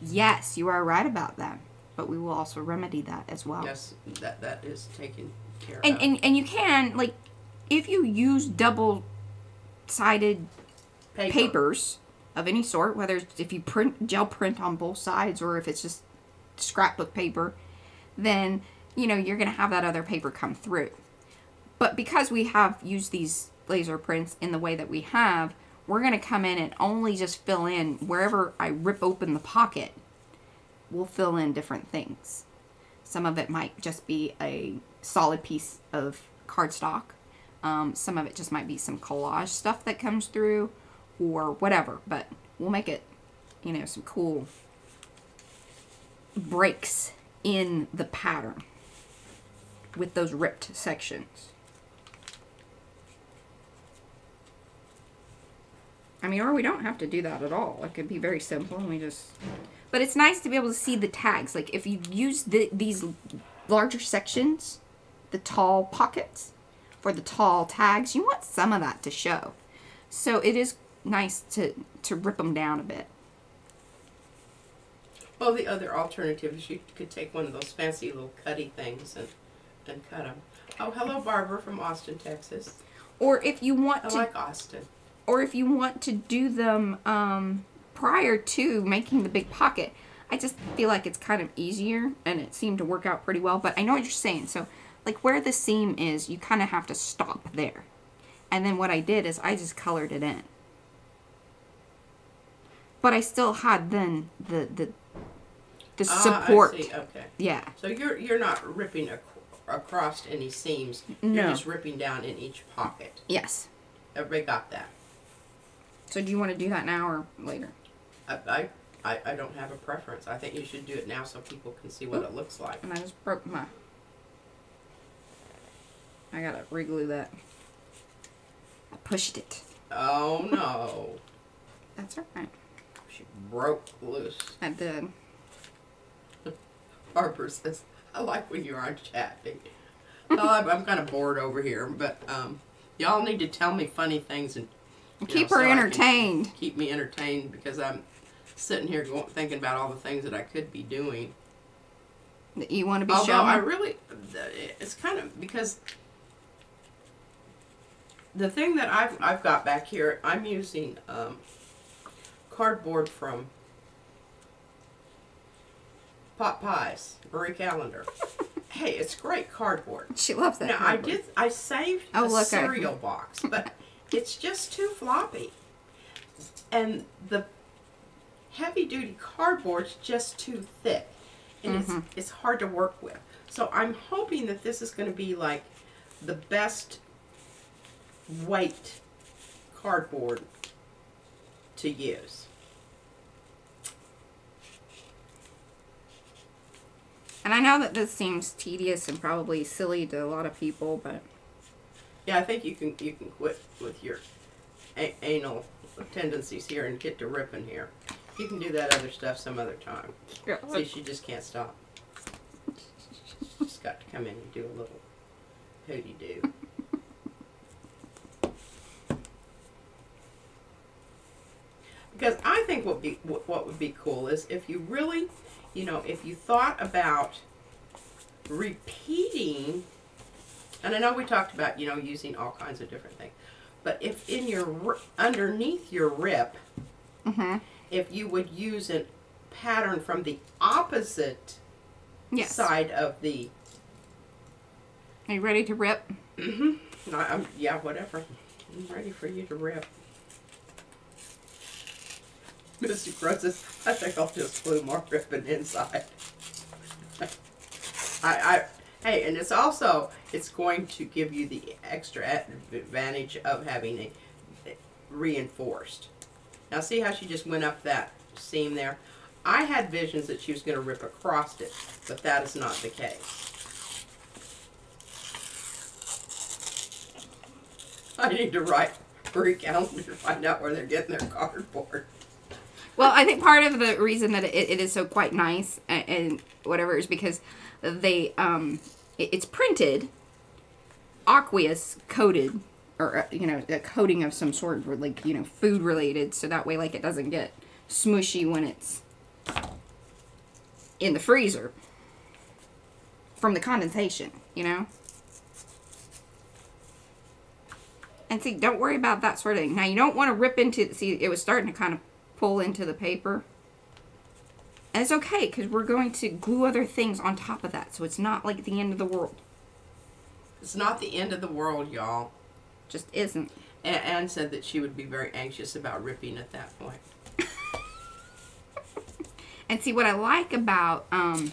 Yes, you are right about that. But we will also remedy that as well. Yes, that that is taken care And, of. and and you can like if you use double sided paper. papers of any sort, whether it's if you print gel print on both sides or if it's just scrapbook paper, then you know you're gonna have that other paper come through. But because we have used these laser prints in the way that we have, we're gonna come in and only just fill in wherever I rip open the pocket. We'll fill in different things. Some of it might just be a solid piece of cardstock. Um, some of it just might be some collage stuff that comes through or whatever. But we'll make it, you know, some cool breaks in the pattern with those ripped sections. I mean, or we don't have to do that at all. It could be very simple and we just. But it's nice to be able to see the tags. Like if you use the, these larger sections, the tall pockets for the tall tags, you want some of that to show. So it is nice to to rip them down a bit. Well, the other alternative is you could take one of those fancy little cutty things and and cut them. Oh, hello, Barbara from Austin, Texas. Or if you want I to like Austin. Or if you want to do them um, prior to making the big pocket. I just feel like it's kind of easier and it seemed to work out pretty well. But I know what you're saying. So, like where the seam is, you kind of have to stop there. And then what I did is I just colored it in. But I still had then the the the Ah, support. I see. Okay. Yeah. So you're you're not ripping ac- across any seams. You're No. just ripping down in each pocket. Yes. Everybody got that. So do you want to do that now or later? I, I, I, don't have a preference. I think you should do it now so people can see what it looks like. And I just broke my. I gotta reglue that. I pushed it. Oh no. That's alright. She broke loose. I did. Barbara says, I like when you're on chatting. well, I'm, I'm kind of bored over here, but um, y'all need to tell me funny things and Keep know, her so entertained. keep me entertained because I'm sitting here going, thinking about all the things that I could be doing. That you want to be Although showing. I really, it's kind of because the thing that I've I've got back here, I'm using um, cardboard from Pot Pies, Marie Callender. hey, it's great cardboard. she loves that. Now I did I saved Oh, a look, I- cereal box, but it's just too floppy, and the heavy duty cardboard's just too thick, and Mm-hmm. it's it's hard to work with. So I'm hoping that this is going to be like the best weight cardboard to use. And I know that this seems tedious and probably silly to a lot of people, but Yeah, I think you can you can quit with your a- anal tendencies here and get to ripping here. You can do that other stuff some other time. See, she just can't stop. She's got to come in and do a little hooty doo. Because I think what be what would be cool is if you really, you know, if you thought about repeating, and I know we talked about you know using all kinds of different things, but if in your underneath your rip, mm-hmm. if you would use a pattern from the opposite yes, side of the Are you ready to rip? Mm-hmm. I'm, yeah, whatever. I'm ready for you to rip. Mr. Crow I think I'll just glue more ribbon inside. I, I, hey, and it's also, it's going to give you the extra advantage of having it reinforced. Now see how she just went up that seam there? I had visions that she was going to rip across it, but that is not the case. I need to write Marie Callender to find out where they're getting their cardboard. Well, I think part of the reason that it, it is so quite nice and, and whatever is because they um it, it's printed aqueous coated or uh, you know a coating of some sort like you know food related so that way like it doesn't get smushy when it's in the freezer from the condensation you know? And see don't worry about that sort of thing. Now you don't want to rip into see it was starting to kind of pull into the paper and it's okay because we're going to glue other things on top of that so it's not like the end of the world It's not the end of the world, y'all. just isn't Anne said that she would be very anxious about ripping at that point. And see what I like about um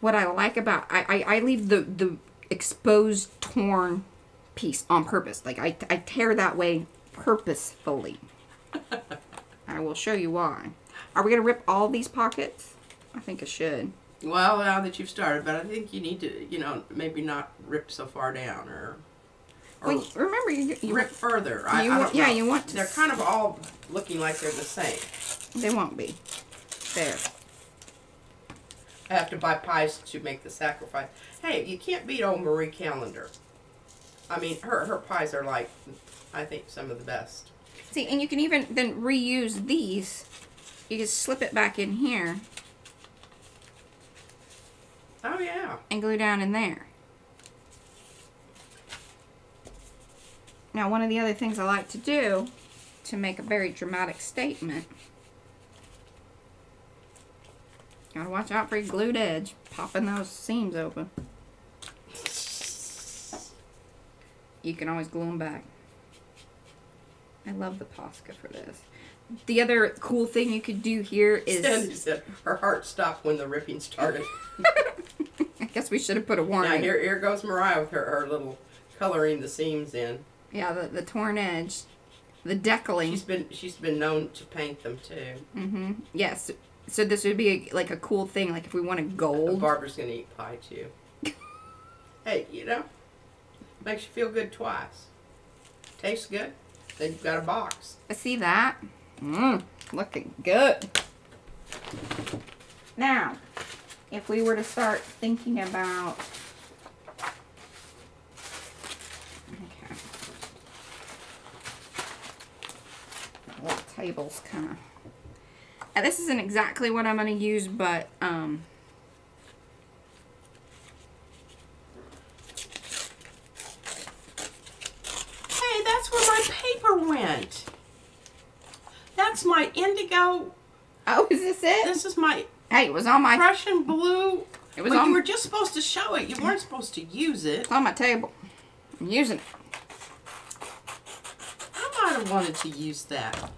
what I like about I, I, I leave the the exposed torn piece on purpose. Like I, I tear that way purposefully. I will show you why. Are we gonna rip all these pockets? I think I should. Well, now that you've started, but I think you need to, you know, maybe not rip so far down or, or Well, remember you, you rip further. I, you I want- yeah, know. you want to They're kind of all looking like they're the same. they won't be. There. I have to buy pies to make the sacrifice. Hey, you can't beat old Marie Callender. I mean, her her pies are like, I think some of the best. See, and you can even then reuse these. You just slip it back in here Oh yeah. and glue down in there. Now, one of the other things I like to do to make a very dramatic statement. Gotta watch out for your glued edge, popping those seams open. You can always glue them back. I love the Posca for this. The other cool thing you could do here is said her heart stopped when the ripping started. I guess we should have put a now warning. here here goes Mariah with her, her little coloring the seams in. Yeah, the, the torn edge, the deckling. She's been she's been known to paint them too. Mm-hmm. Yes. So this would be a, like a cool thing, like if we wanted And gold. Barbara's gonna eat pie too. hey, you know, makes you feel good twice. Tastes good. Then you've got a box. I see that. Mmm, looking good. Now, if we were to start thinking about. Okay. Little tables kind of. And this isn't exactly what I'm going to use, but um. Hey, that's where my paper went. That's my indigo. Oh, is this it? This is my Hey, it was on my Prussian blue. It was well, on- you were just supposed to show it. You weren't supposed to use it. it's on my table. I'm using it. I might have wanted to use that.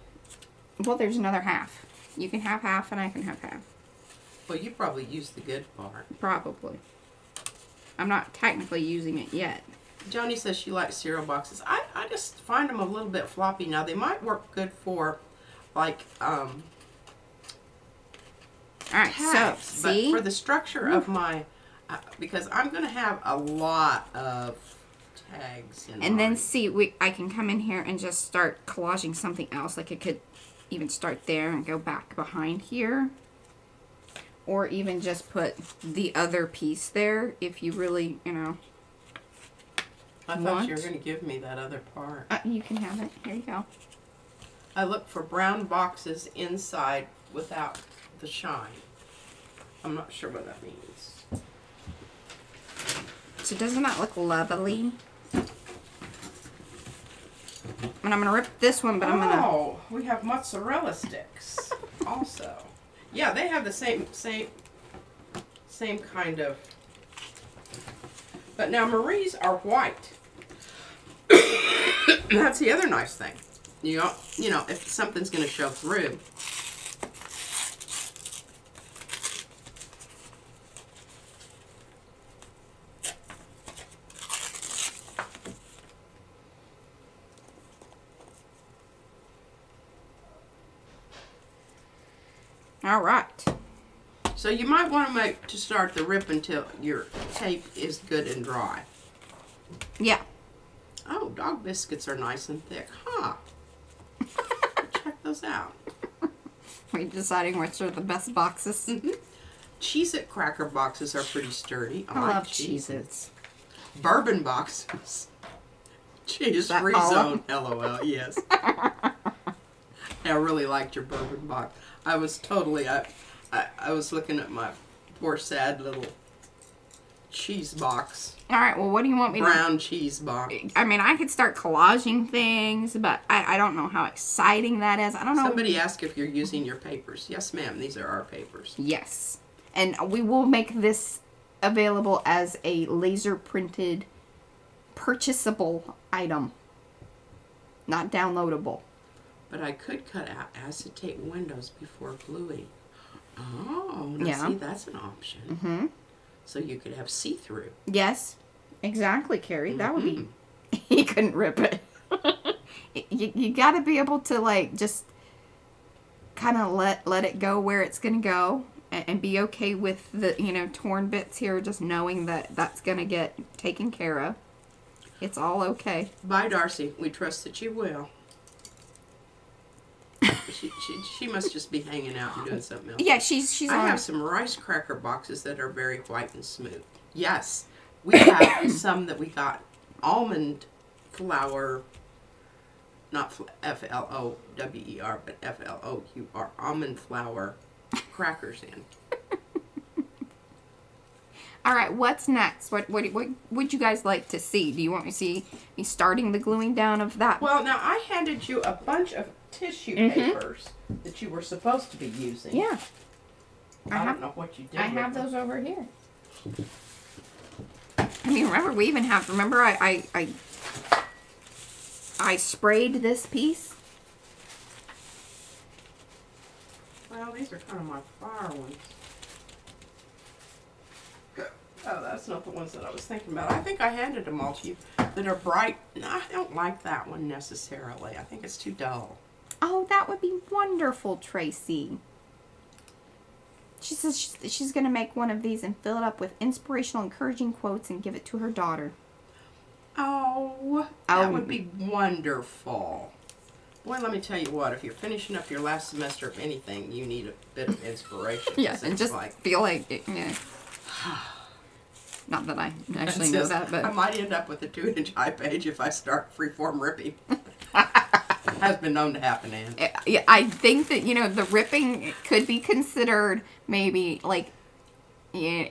Well, there's another half. You can have half, and I can have half. Well, you probably used the good part. Probably. I'm not technically using it yet. Joni says she likes cereal boxes. I, I just find them a little bit floppy now. They might work good for, like, um, All right, so but see, for the structure of my, uh, because I'm going to have a lot of tags in and then see, we I can come in here and just start collaging something else. Like it could even start there and go back behind here, or even just put the other piece there if you really, you know. I thought you were going to give me that other part. Uh, you can have it. Here you go. I look for brown boxes inside without the shine. I'm not sure what that means. So doesn't that look lovely? And I'm gonna rip this one, but I'm gonna. Oh, we have mozzarella sticks also. Yeah, they have the same same same kind of But now Marie's are white. That's the other nice thing. You know, you know, if something's going to show through. All right. So you might want to make to start the rip until your tape is good and dry. Yeah. Oh, dog biscuits are nice and thick, huh? Those out. We're deciding which are the best boxes. Mm-hmm. Cheez It cracker boxes are pretty sturdy. I like love Cheez-Its. Cheez-Its. Bourbon boxes. Cheese free zone. LOL. Yes. I really liked your bourbon box. I was totally. I, I, I was looking at my poor sad little cheese box, All right. Well, what do you want me to? Do? Brown cheese box. I mean, I could start collaging things, but I, I don't know how exciting that is. I don't know. Somebody asked if you're using your papers. Yes, ma'am. These are our papers. Yes. And we will make this available as a laser printed purchasable item. Not downloadable. But I could cut out acetate windows before gluing. Oh, now Yeah. see, that's an option. Mm-hmm. So you could have see-through. Yes. Exactly, Carrie. That would be Mm-hmm. he couldn't rip it. you, you got to be able to like just kind of let let it go where it's gonna go and, and be okay with the you know torn bits here just knowing that that's gonna get taken care of it's all okay Bye, Darcy. We trust that you will. She, she, she must just be hanging out and doing something else. yeah she's she's I on have some rice cracker boxes that are very white and smooth. Yes, we have some that we got almond flour, not F L O W E R, but F L O U R, almond flour crackers in. all right what's next what what what would you guys like to see do you want me to see me starting the gluing down of that Well, now I handed you a bunch of tissue Mhm. papers that you were supposed to be using. yeah I, I don't know what you did. I have them. those over here. I mean, remember we even have. Remember, I I I, I sprayed this piece. Well, these are kind of my fire ones. Oh, that's not the ones that I was thinking about. I think I handed them all to you that are bright. No, I don't like that one necessarily. I think it's too dull. Oh, that would be wonderful, Tracy. She says she's, she's going to make one of these and fill it up with inspirational, encouraging quotes and give it to her daughter. Oh, that Oh. would be wonderful. Boy, let me tell you what. If you're finishing up your last semester of anything, you need a bit of inspiration. Yes, and just like feel like, it, yeah. Not that I actually know that, but I might end up with a two-inch high page if I start freeform ripping. Has been known to happen, Anne. Eh, I- I think that you know the ripping could be considered maybe like, yeah,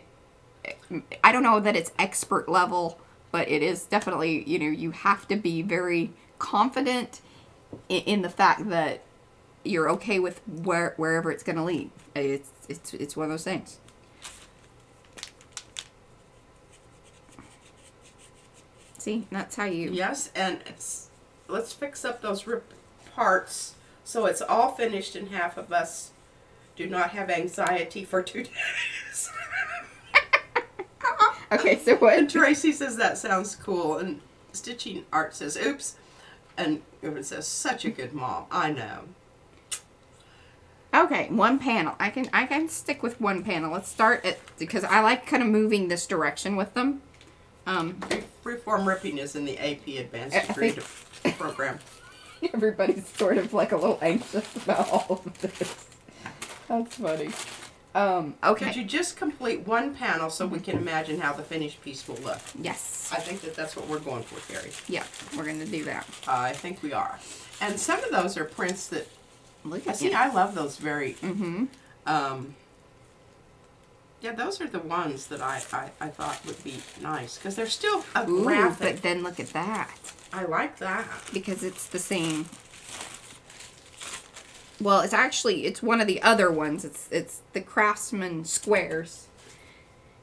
I don't know that it's expert level, but it is definitely you know you have to be very confident in, in the fact that you're okay with where wherever it's going to lead. It's it's it's one of those things. See, that's how you. Yes, and it's, let's fix up those rip parts so it's all finished and half of us do not have anxiety for two days. Okay, so and what? Tracy says that sounds cool, and Stitching Art says, oops. And Evan says, such a good mom. I know. Okay, one panel. I can I can stick with one panel. Let's start at because I like kind of moving this direction with them. Um, Free- Freeform ripping is in the AP Advanced I- I Degree think- program. everybody's sort of like a little anxious about all of this. That's funny. Um, okay. Could you just complete one panel so we can imagine how the finished piece will look? yes. I think that that's what we're going for, Carrie. Yeah, we're gonna do that. I think we are. And some of those are prints that Look I at see. you. I love those very. Mm-hmm. Um, yeah, those are the ones that I, I, I thought would be nice because they're still a Ooh, graphic. but then look at that I like that. because it's the same. Well, it's actually it's one of the other ones. It's it's the Craftsman squares.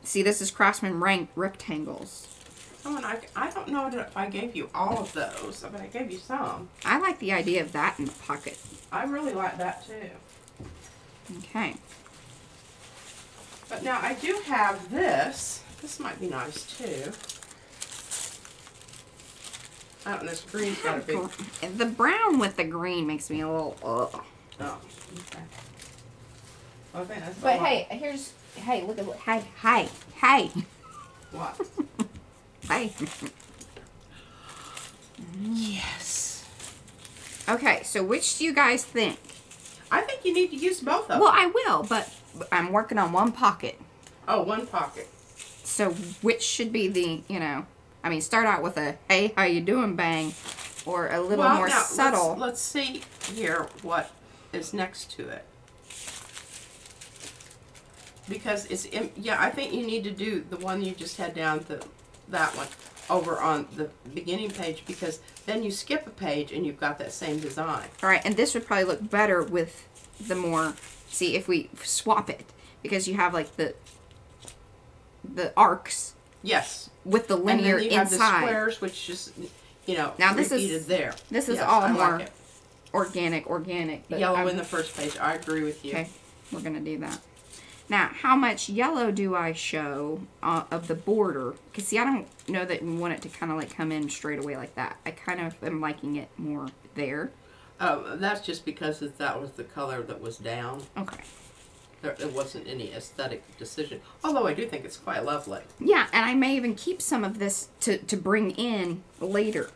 See, this is Craftsman rank rectangles. Oh, and I, I don't know if I gave you all of those, but I gave you some. I like the idea of that in the pocket. I really like that too. Okay. But now I do have this. This might be nice too. I don't know, this green's got a big. The brown with the green makes me a little. Ugh. Oh, okay. Well, I that's But a lot. hey, here's. Hey, look at. Hey, hey, hey, What? hey. Yes. Okay, so which do you guys think? I think you need to use both of them. Well, I will, but I'm working on one pocket. oh, one pocket. So which should be the, you know, I mean, start out with a "Hey, how you doing?" bang, or a little well, more now, subtle. Let's, let's see here what is next to it. Because it's in, yeah, I think you need to do the one you just had down the that one over on the beginning page because then you skip a page and you've got that same design. All right, and this would probably look better with the more. See if we swap it because you have like the the arcs Yes. with the linear And then you have the inside. squares which just you know Now this is- there. this is Yes, all I more it. Organic, organic. yellow I'm- in the first page. I agree with you. Okay, we're gonna do that. Now, how much yellow do I show uh, of the border? Because see, I don't know that we want it to kind of like come in straight away like that. I kind of am liking it more there. Um, that's just because that that was the color that was down. Okay. There, there wasn't any aesthetic decision. Although I do think it's quite lovely. Yeah, and I may even keep some of this to to bring in later.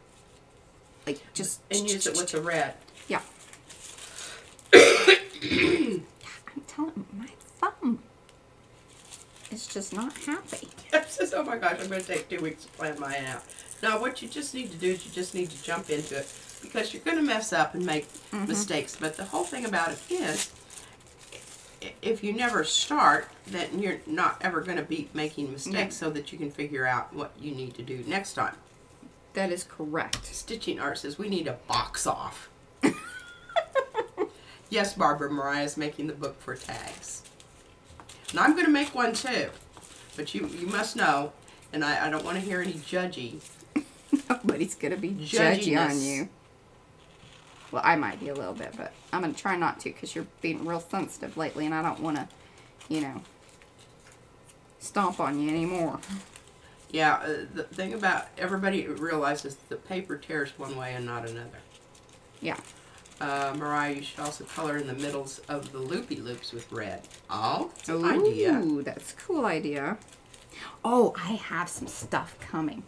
Like just And use it with the red. yeah. I'm telling my thumb is just not happy. says, oh my gosh, I'm going to take two weeks to plan mine out. Now, what you just need to do is you just need to jump into it because you're going to mess up and make mm-hmm. mistakes. But the whole thing about it is, if you never start, then you're not ever going to be making mistakes so that you can figure out what you need to do next time. That is correct. Stitching Art says, we need a box off. yes, Barbara Mariah's making the book for tags. And I'm going to make one too. But you, you must know, and I, I don't want to hear any judgy. Nobody's gonna be judgy on you. Well, I might be a little bit, but I'm gonna try not to because you're being real sensitive lately, and I don't want to, you know, stomp on you anymore. Yeah, uh, the thing about everybody realizes the paper tears one way and not another. Yeah. Uh, Mariah, you should also color in the middles of the loopy loops with red. Oh, that's Ooh, idea. that's a cool idea. Oh, I have some stuff coming.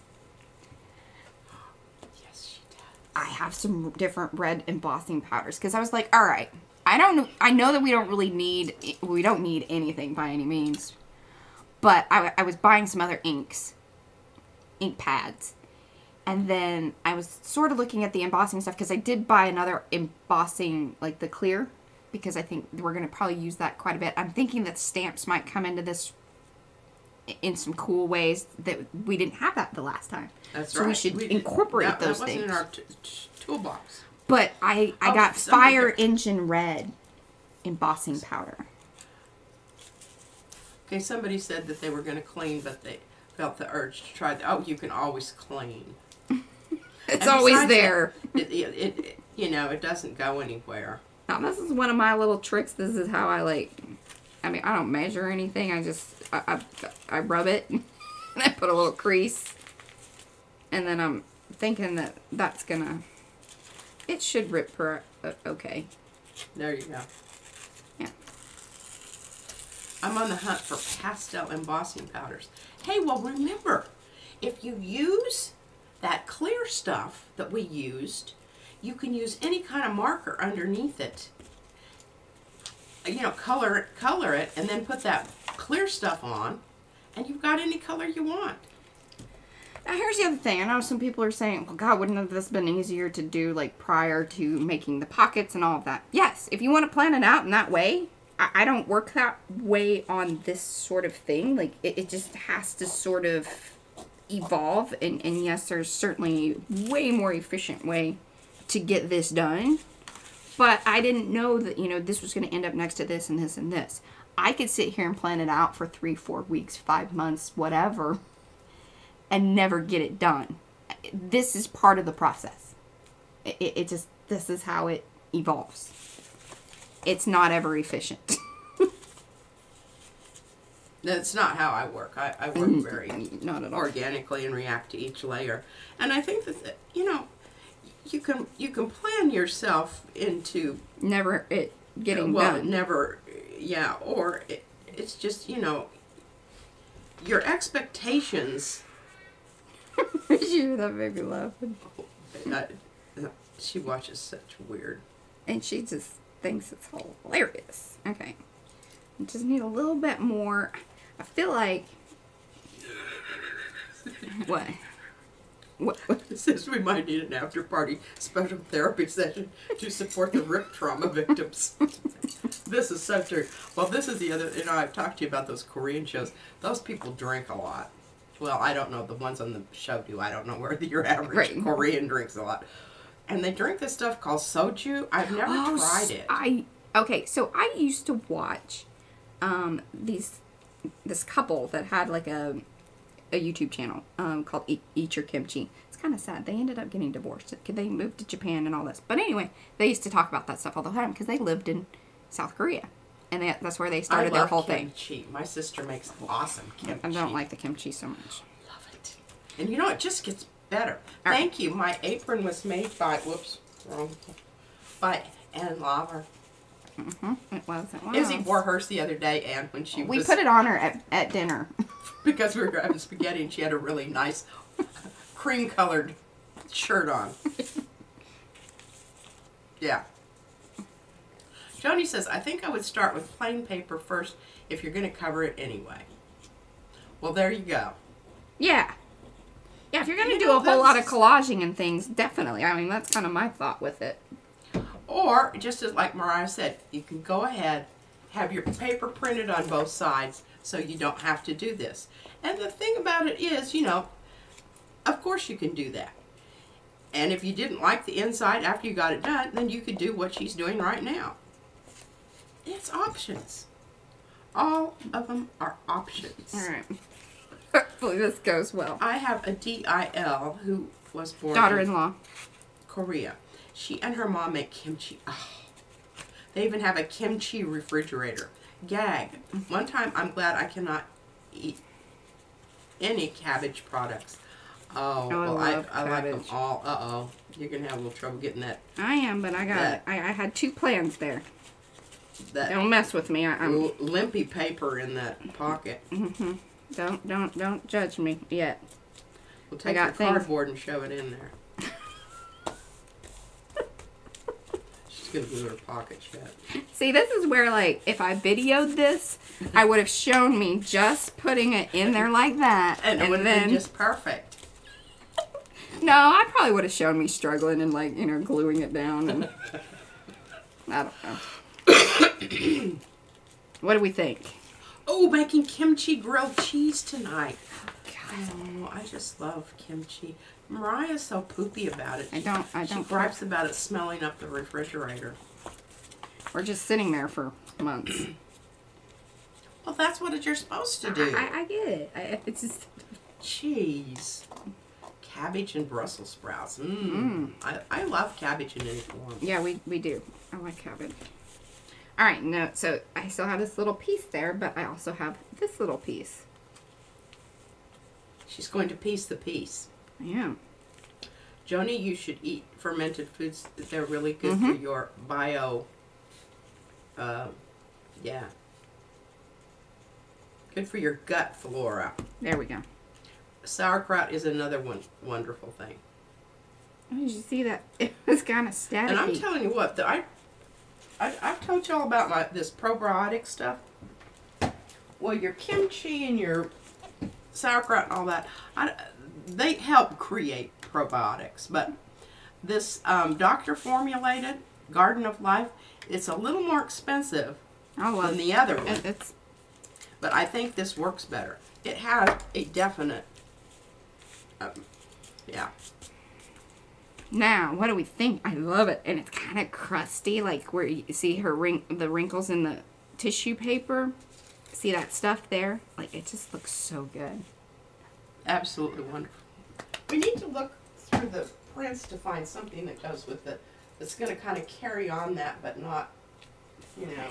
Yes, she does. I have some different red embossing powders because I was like, all right, I don't know. I know that we don't really need we don't need anything by any means, but I, I was buying some other inks, ink pads, and then I was sort of looking at the embossing stuff because I did buy another embossing like the clear because I think we're gonna probably use that quite a bit. I'm thinking that stamps might come into this in some cool ways that we didn't have that the last time. That's So right. we should did- incorporate that, those that wasn't things. in our toolbox. But I I Oh, got fire got- engine red embossing powder. Okay, somebody said that they were going to clean, but they felt the urge to try. The, oh, you can always clean. It's And always there. It, it, it, it, you know, it doesn't go anywhere. Now this is one of my little tricks. This is how I like. I mean, I don't measure anything. I just I I, I rub it and I put a little crease, and then I'm thinking that that's gonna. It should rip per uh, okay. There you go. Yeah. I'm on the hunt for pastel embossing powders. Hey, well, remember, if you use that clear stuff that we used, you can use any kind of marker underneath it. You know, color it, color it, and then put that clear stuff on, and you've got any color you want. Now here's the other thing. I know some people are saying, "Well, God, wouldn't have this been easier to do like prior to making the pockets and all of that?" Yes, if you want to plan it out in that way. I, I don't work that way on this sort of thing. Like it, it just has to sort of evolve. And and yes, there's certainly way more efficient way to get this done. But I didn't know that you know this was going to end up next to this and this and this. I could sit here and plan it out for three, four weeks, five months, whatever and never get it done. This is part of the process. It, it, it just, this is how it evolves. It's not ever efficient. That's not how I work. I, I work Mm-hmm. very not at all. organically and react to each layer. And I think that you know, you can you can plan yourself into Never it getting well, done. never, yeah, or it, it's just you know, your expectations. you hear that baby laughing. Uh, she watches such weird. and she just thinks it's hilarious. Okay, I just need a little bit more. I feel like what? What? Says we might need an after party special therapy session to support the RIP trauma victims. this is so true. Well, this is the other, you know, I've talked to you about those Korean shows. Those people drink a lot. Well, I don't know. The ones on the show do. I don't know where your average Right. Korean drinks a lot. And they drink this stuff called soju. I've never Oh, tried it. I okay. So I used to watch um these this couple that had like a a YouTube channel um called Eat, Eat Your Kimchi. It's kind of sad. They ended up getting divorced. They moved to Japan and all this. But anyway, they used to talk about that stuff all the time because they lived in South Korea, and they, that's where they started their whole thing. kimchi. My sister makes awesome kimchi. I don't like the kimchi so much. Love it. And you know, it just gets better. All right. Thank you. My apron was made by, whoops, wrong, by Ann Laver. hmm It was. It was. Izzy wore hers the other day, and when she we was, put it on her at, at dinner. because we were having spaghetti and she had a really nice cream colored shirt on. yeah. Joni says, I think I would start with plain paper first if you're going to cover it anyway. Well, there you go. yeah. Yeah, if you're gonna You do know, a whole lot of collaging and things, definitely. I mean, that's kind of my thought with it. Or, just as like Mariah said, you can go ahead, have your paper printed on both sides so you don't have to do this. And the thing about it is, you know, of course you can do that. And if you didn't like the inside after you got it done, then you could do what she's doing right now. It's options. All of them are options. All right. Hopefully this goes well. I have a DIL who was born Daughter-in-law. Korea. She and her mom make kimchi. Oh, they even have a kimchi refrigerator. Gag. One time, I'm glad I cannot eat any cabbage products. Oh, Oh, I well, I, love I like them all. Uh oh. You're going to have a little trouble getting that. I am, but I got. That- I, I had two plans there. that Don't mess with me. I, I'm. limpy paper in that pocket. hmm Don't don't don't judge me yet. We'll take got your things- cardboard and shove it in there. She's going to glue her pocket shut. See, this is where like if I videoed this, I would have shown me just putting it in there like that, And it would have then been just perfect. no, I probably would have shown me struggling and like you know gluing it down and I don't know. what do we think? Oh, making kimchi grilled cheese tonight. Oh, God, Oh, I just love kimchi. Mariah's so poopy about it. I don't. I don't. gripes about it smelling up the refrigerator. We're just sitting there for months. Well, that's what you're supposed to do. I, I get it. I, it's just Cheese. Cabbage and Brussels sprouts. Mmm. Mm. I, I love cabbage in any form. yeah, we we do. I like cabbage. All right, no. So I still have this little piece there, but I also have this little piece. She's going to piece the piece. Yeah. Joni, you should eat fermented foods. They're really good for Mhm. your bio. Uh, yeah. Good for your gut flora. There we go. Sauerkraut is another one wonderful thing. Oh, did you see that? It was kind of static. And I'm telling you what, the, I, I, I've told y'all about my this probiotic stuff. Well, your kimchi and your sauerkraut and all that, I, they help create probiotics. But this um, doctor formulated Garden of Life, it's a little more expensive oh well, than the other one. it's But I think this works better. It has a definite, um, yeah. now. What do we think? I love it, and it's kind of crusty, like where you see her ring, the wrinkles in the tissue paper. See that stuff there? Like it just looks so good. Absolutely wonderful. We need to look through the prints to find something that goes with it that's going to kind of carry on that, but not, you know.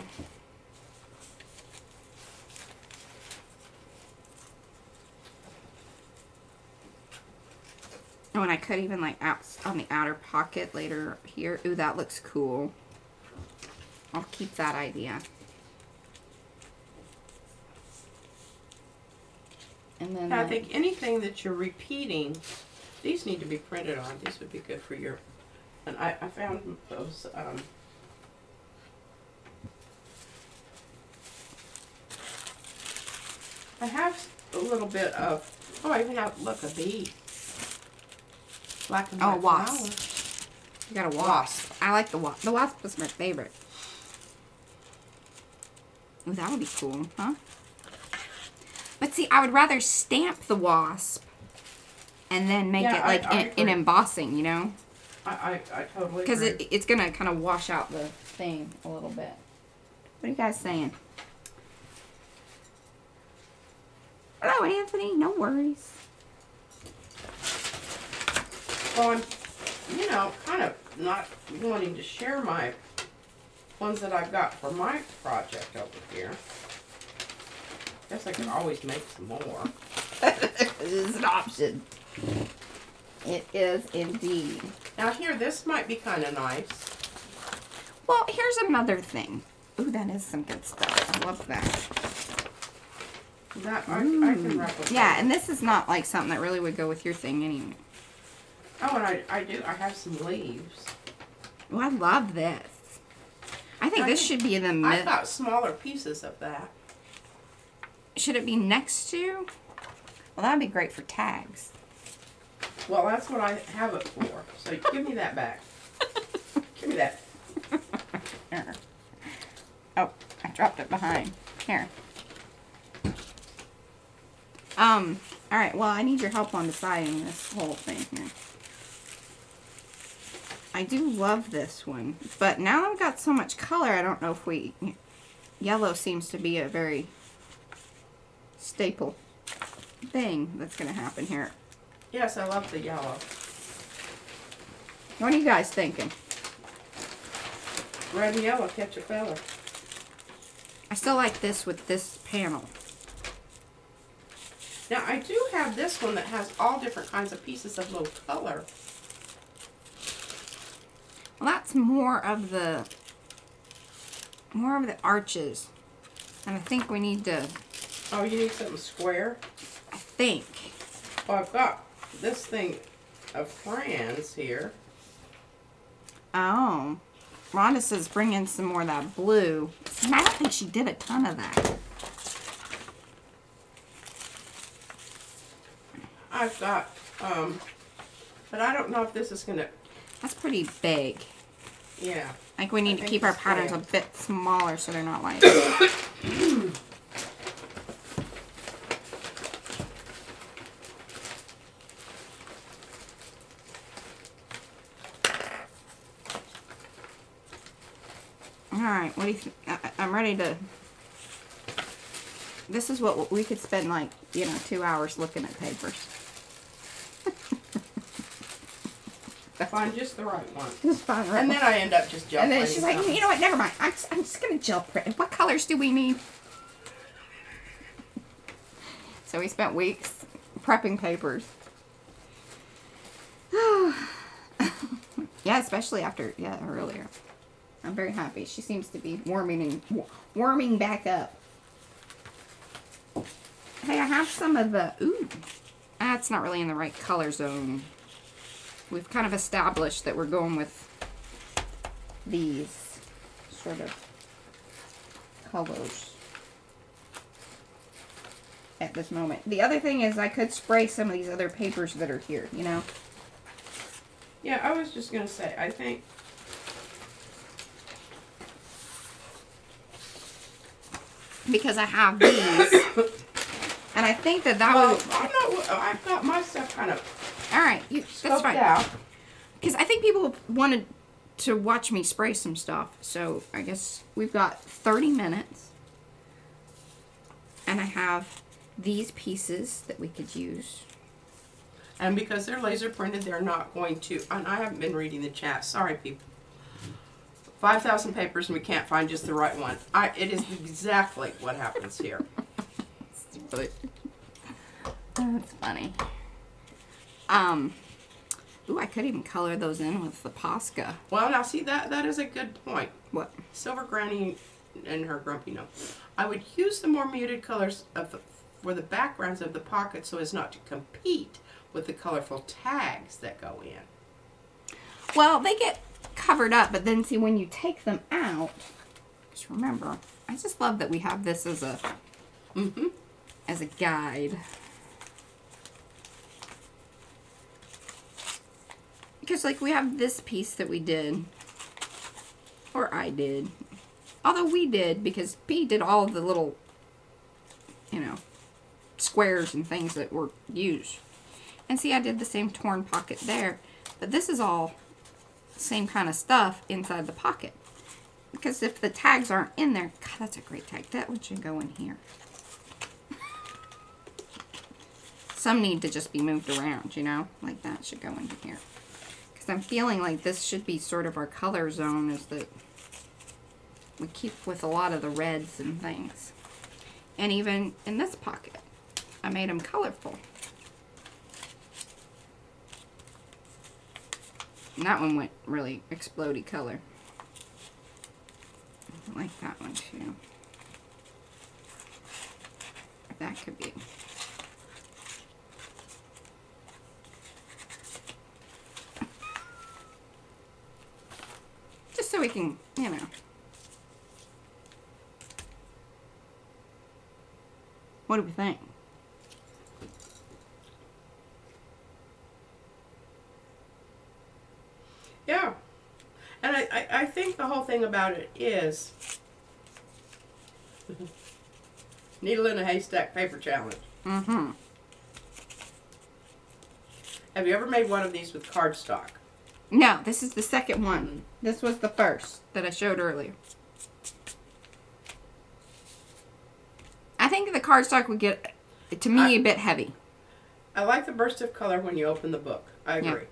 Oh, and I could even like out on the outer pocket later here. Ooh, that looks cool. I'll keep that idea. And then I think anything that you're repeating, these need to be printed on. These would be good for your. And I, I found those. Um, I have a little bit of. Oh, I even have look a bee. Black and white Oh, white wasp. flower. you got a wasp. wasp. I like the wasp. The wasp was my favorite. Ooh, that would be cool, huh? But see, I would rather stamp the wasp and then make Yeah, it like I in, in embossing, you know? I, I, I totally Because it, it's gonna kind of wash out the thing a little bit. What are you guys saying? Hello, Anthony. No worries. Well, I'm, you know, kind of not wanting to share my ones that I've got for my project over here. I guess I could always make some more. this is an option. It is indeed. Now here, this might be kind of nice. Well, here's another thing. Ooh, that is some good stuff. I love that. That I, I can mm. Ooh. replicate. Yeah, and this is not like something that really would go with your thing anyway. oh, and I, I do. I have some leaves. Oh, I love this. I think I this think- should be in the middle. I've got smaller pieces of that. Should it be next to? Well, that'd be great for tags. Well, that's what I have it for. So give me that back. give me that. Here. Oh, I dropped it behind. Here. Um, alright, well, I need your help on deciding this whole thing here. I do love this one, but now I've got so much color, I don't know if we... Yellow seems to be a very staple thing that's going to happen here. Yes, I love the yellow. What are you guys thinking? Red and yellow catch a feather. I still like this with this panel. Now I do have this one that has all different kinds of pieces of little color. Well, that's more of the more of the arches, and I think we need to. Oh, you need something square? I think. Well, I've got this thing of Fran's here. Oh, Rhonda says bring in some more of that blue. I don't think she did a ton of that. I've got, um, but I don't know if this is gonna, That's pretty big. yeah. Like we need to keep our patterns a bit smaller so they're not like. What do you think? I'm ready to. This is what we could spend like you know two hours looking at papers. Find just the right one. Just fine, right? And then I end up just And then she's like, you know what? Never mind. I'm just, I'm just gonna gel print. What colors do we need? So we spent weeks prepping papers. yeah, especially after yeah earlier. I'm very happy. She seems to be warming and warming back up. Hey, I have some of the ooh. That's not really in the right color zone. We've kind of established that we're going with these sort of colors at this moment. The other thing is I could spray some of these other papers that are here, you know? Yeah, I was just gonna say, I think, Because I have these. and I think that that well, would... I'm not, I've got my stuff kind of Alright, you, that's fine. Because I think people wanted to watch me spray some stuff. So I guess we've got 30 minutes. And I have these pieces that we could use And because they're laser printed, they're not going to. And I haven't been reading the chat. Sorry, people. 5,000 papers and we can't find just the right one. I, it is exactly what happens here. But that's funny. Um, ooh, I could even color those in with the Posca. Well, now see, that that is a good point. What? Silver Granny and her grumpy no. I would use the more muted colors of the, for the backgrounds of the pocket so as not to compete with the colorful tags that go in. Well, they get covered up, but then see when you take them out. Just remember, I just love that we have this as a Mm-hmm. as a guide. Because like we have this piece that we did, or I did, although we did because P did all the little, you know, squares and things that were used. And see, I did the same torn pocket there, but this is all same kind of stuff inside the pocket. Because if the tags aren't in there, God, that's a great tag. That one should go in here. Some need to just be moved around, you know? Like that should go into here. Because I'm feeling like this should be sort of our color zone is that we keep with a lot of the reds and things. And even in this pocket, I made them colorful. And that one went really explodey color. I like that one too. That could be. Just so we can, you know. What do we think? Yeah. And I, I, I think the whole thing about it is needle in a haystack paper challenge. Mm-hmm. Have you ever made one of these with cardstock? No, this is the second one. This was the first that I showed earlier. I think the cardstock would get, to me, I- a bit heavy. I like the burst of color when you open the book. I Yeah. agree.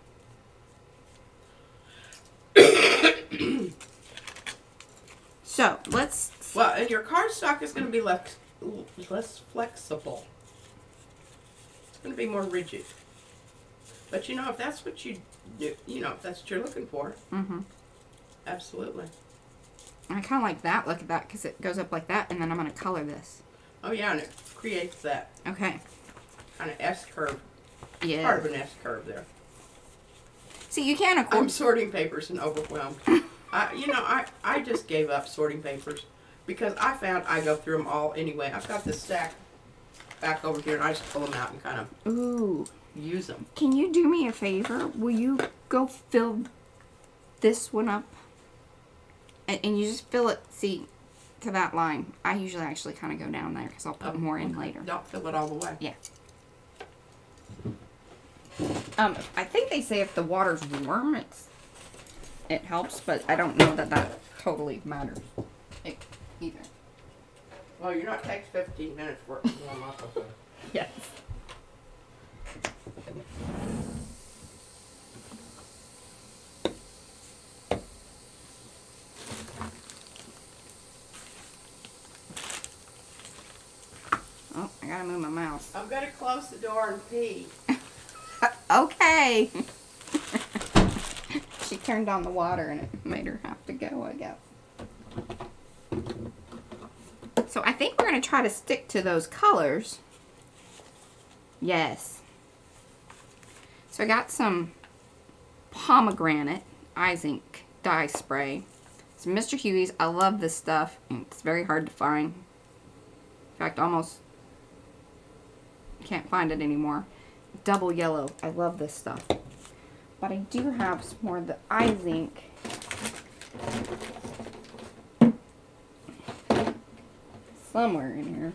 So, let's... Well, and your cardstock is going to be less, less flexible. It's going to be more rigid. But you know, if that's what you do, you know, if that's what you're looking for, Mm-hmm. absolutely. I kind of like that. Look at that, because it goes up like that, and then I'm going to color this. Oh yeah, and it creates that Okay. kind of S curve, Yeah. part of an S curve there. See, you can, of I'm sorting papers and overwhelmed. I, you know, I, I just gave up sorting papers because I found I go through them all anyway. I've got this stack back over here and I just pull them out and kind of Ooh. use them. Can you do me a favor? Will you go fill this one up? And, and you just fill it, see, to that line. I usually actually kind of go down there because I'll put Oh, more in okay. later. Don't fill it all the way. Yeah. Um, I think they say if the water's warm, it's it helps, but I don't know that that totally matters either. Well, you're not takes 15 minutes for it to warm up. Yes. Oh, I gotta move my mouse. I'm gonna close the door and pee. Okay. Turned on the water and it made her have to go, I guess. So I think we're going to try to stick to those colors. Yes. So I got some pomegranate Izink dye spray. It's Mr. Huey's. I love this stuff. It's very hard to find. In fact, almost can't find it anymore double yellow. I love this stuff. But I do have some more of the Izink. Somewhere in here.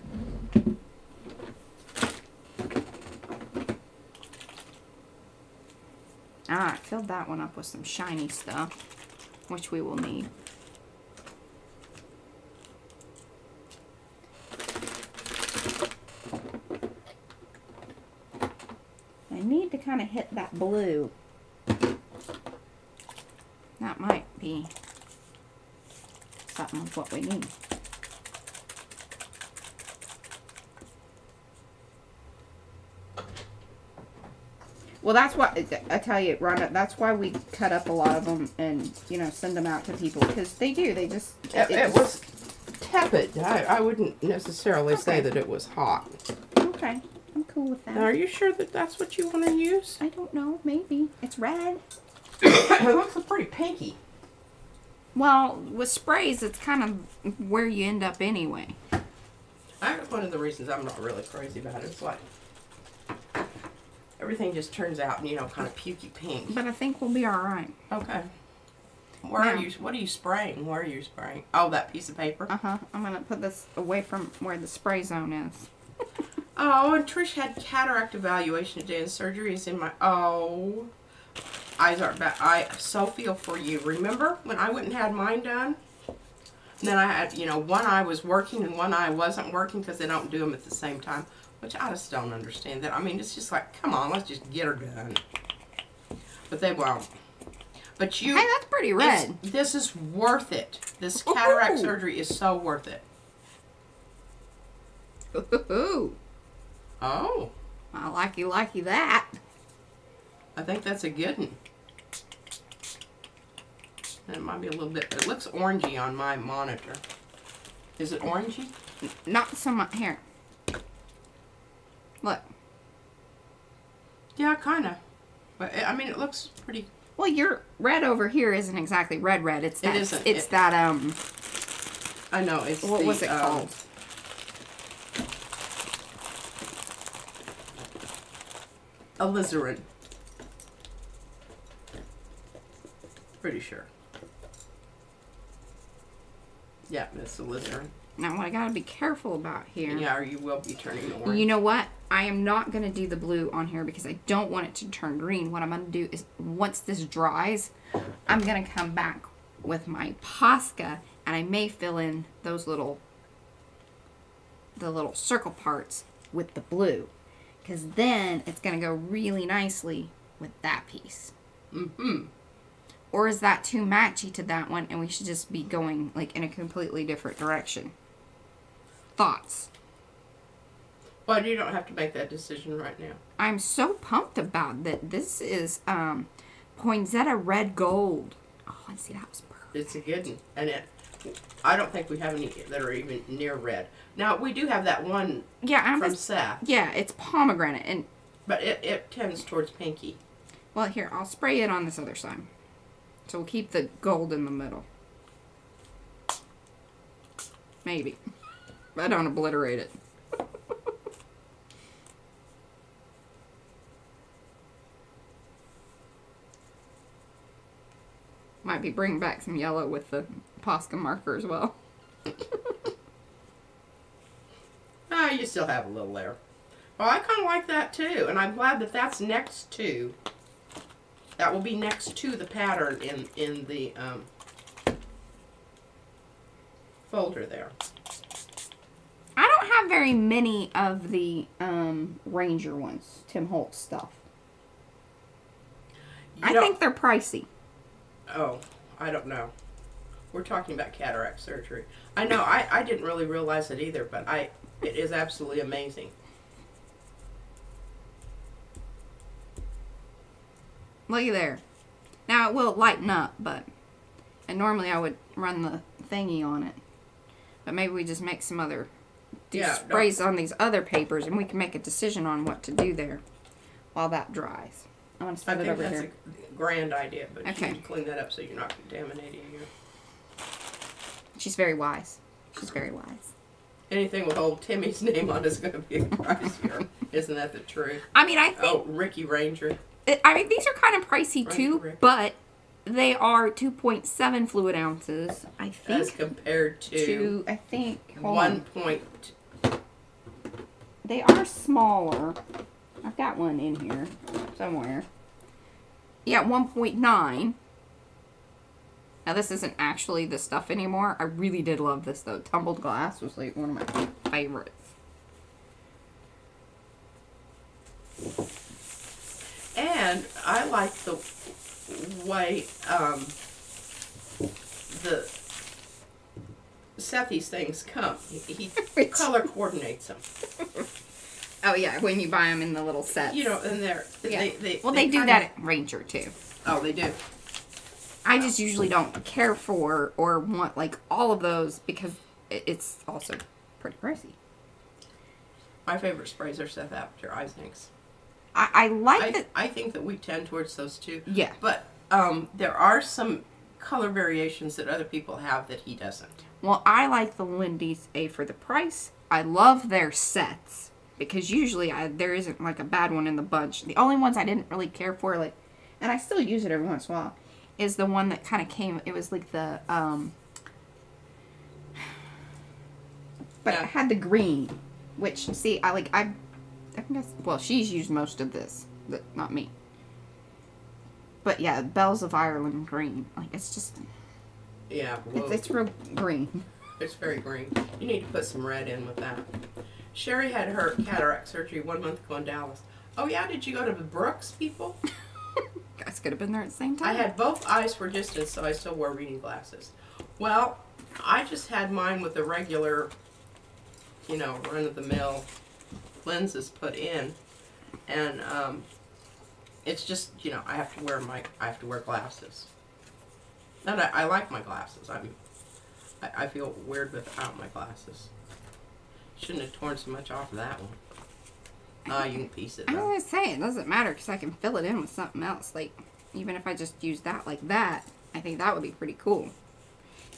Ah, I filled that one up with some shiny stuff, which we will need. I need to kind of hit that blue. That might be something of what we need. Well, that's what I tell you, Rhonda. That's why we cut up a lot of them and you know send them out to people because they do. They just It, it just- was tepid. I, I wouldn't necessarily say that it was hot. okay. I'm cool with that. Now, are you sure that that's what you want to use? I don't know. Maybe it's red. it looks pretty pinky. Well, with sprays, it's kind of where you end up anyway. I, one of the reasons I'm not really crazy about it. it is like everything just turns out, you know, kind of pukey pink. But I think we'll be all right. Okay. Where are you? What are you spraying? Where are you spraying? Oh, that piece of paper. Uh huh. I'm gonna put this away from where the spray zone is. Oh, and Trish had cataract evaluation today, and surgery is in my. Oh, eyes aren't bad. I so feel for you. Remember when I went and had mine done? And then I had, you know, one eye was working and one eye wasn't working because they don't do them at the same time, which I just don't understand that. I mean, it's just like, come on, let's just get her done. But they won't. But you, Hey, that's pretty red. this is worth it. This cataract Ooh. surgery is so worth it. Ooh, Oh, I like you, like you that. I think that's a good one. It might be a little bit. It looks orangey on my monitor. Is it orangey? Not so much here. Look. Yeah, kind of. But it, I mean, it looks pretty. Well, your red over here isn't exactly red red. It's It that. isn't. It's It- that um. I know it's. What the, was it um, called? Alizarin. Pretty sure. Yeah, it's alizarin. Now, what I gotta be careful about here. Yeah, or you will be turning orange. You know what? I am not going to do the blue on here because I don't want it to turn green. What I'm going to do is once this dries, I'm going to come back with my Posca and I may fill in those little the little circle parts with the blue because then it's going to go really nicely with that piece. Mm-hmm. Or is that too matchy to that one and we should just be going like in a completely different direction? Thoughts? But you don't have to make that decision right now. I'm so pumped about that. This is um Poinsettia Red Gold. Oh, and see that was perfect. It's a good one, and it. I don't think we have any that are even near red. Now we do have that one Yeah, I'm from just Seth, yeah, it's pomegranate and but it, it tends towards pinky. well here I'll spray it on this other side. So we'll keep the gold in the middle. Maybe. I don't obliterate it. Might be bringing back some yellow with the Posca marker as well. Ah, you still have a little there. Well, I kind of like that too, and I'm glad that that's next to. That will be next to the pattern in in the um, folder there. I don't have very many of the um, Ranger ones, Tim Holtz stuff. You I think they're pricey. Oh, I don't know. We're talking about cataract surgery. I know. I, I didn't really realize it either, but I it is absolutely amazing. Looky there. Now it will lighten up, but and normally I would run the thingy on it, but maybe we just make some other do Yeah, no. sprays on these other papers, and we can make a decision on what to do there while that dries. I'm gonna I set it over that's here. a grand idea, but Okay. you need to clean that up so you're not contaminating your She's very wise. She's very wise. anything with old Timmy's name on is going to be pricier. here. Isn't that the truth? I mean, I oh, think Oh, Ricky Ranger. I mean, these are kind of pricey Right, too, correct. but they are 2.7 fluid ounces. I think. As compared to, to I think hold one on. point. They are smaller. I've got one in here somewhere. Yeah, 1.9. Now this isn't actually the stuff anymore. I really did love this though. Tumbled glass was like one of my favorites. And I like the way um, the Sethi's things come. He, he color coordinates them. Oh yeah, when you buy them in the little sets. You know, and they're Yeah. they, they well, they, do kinda- that at Ranger too. Oh, they do. I just usually don't care for or want like all of those because it's also pretty pricey. My favorite sprays are Seth Apter Izinks. I, I like I, that. I think that we tend towards those two. Yeah. But um, there are some color variations that other people have that he doesn't. Well, I like the Lindy's A for the price. I love their sets because usually I, there isn't like a bad one in the bunch. The only ones I didn't really care for, like, and I still use it every once in a while, is the one that kind of came. It was like the um, but Yeah. it had the green, which see I like I, I guess well she's used most of this, but not me. But yeah, Bells of Ireland green, like it's just Yeah, well, it's, it's real green. it's very green. You need to put some red in with that. Sherry had her cataract surgery one month ago in Dallas. Oh yeah, did you go to the Brooks people? Guys could have been there at the same time. I had both eyes for distance, so I still wore reading glasses. Well, I just had mine with the regular, you know, run of the mill lenses put in, and um, it's just you know I have to wear my I have to wear glasses. Not I, I like my glasses. I'm I, I feel weird without my glasses. Shouldn't have torn so much off of that one. Ah, you can piece it. I was gonna say it doesn't matter because I can fill it in with something else. Like even if I just use that like that, I think that would be pretty cool.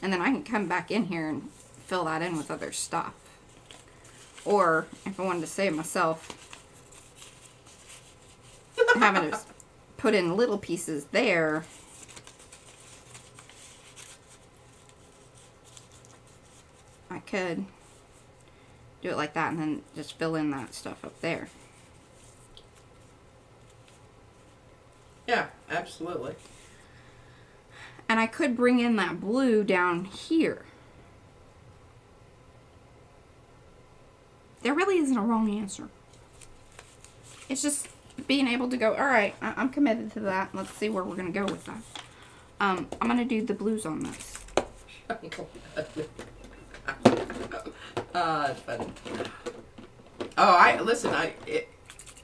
And then I can come back in here and fill that in with other stuff. Or if I wanted to save myself having to put in little pieces there. I could do it like that and then just fill in that stuff up there. Yeah, absolutely. And I could bring in that blue down here. There really isn't a wrong answer. It's just being able to go, all right, I- I'm committed to that. Let's see where we're going to go with that. Um, I'm going to do the blues on this. uh, funny. Oh, I listen. I it,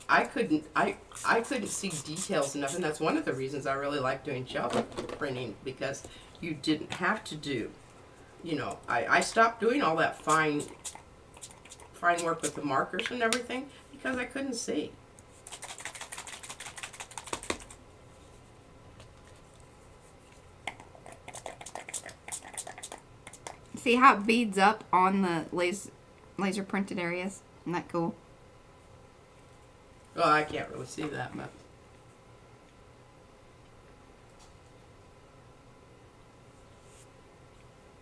I couldn't. I I couldn't see details enough, and that's one of the reasons I really like doing shelf printing because you didn't have to do. You know, I I stopped doing all that fine fine work with the markers and everything because I couldn't see. See how it beads up on the laser, laser printed areas? Isn't that cool? Well, I can't really see that, much.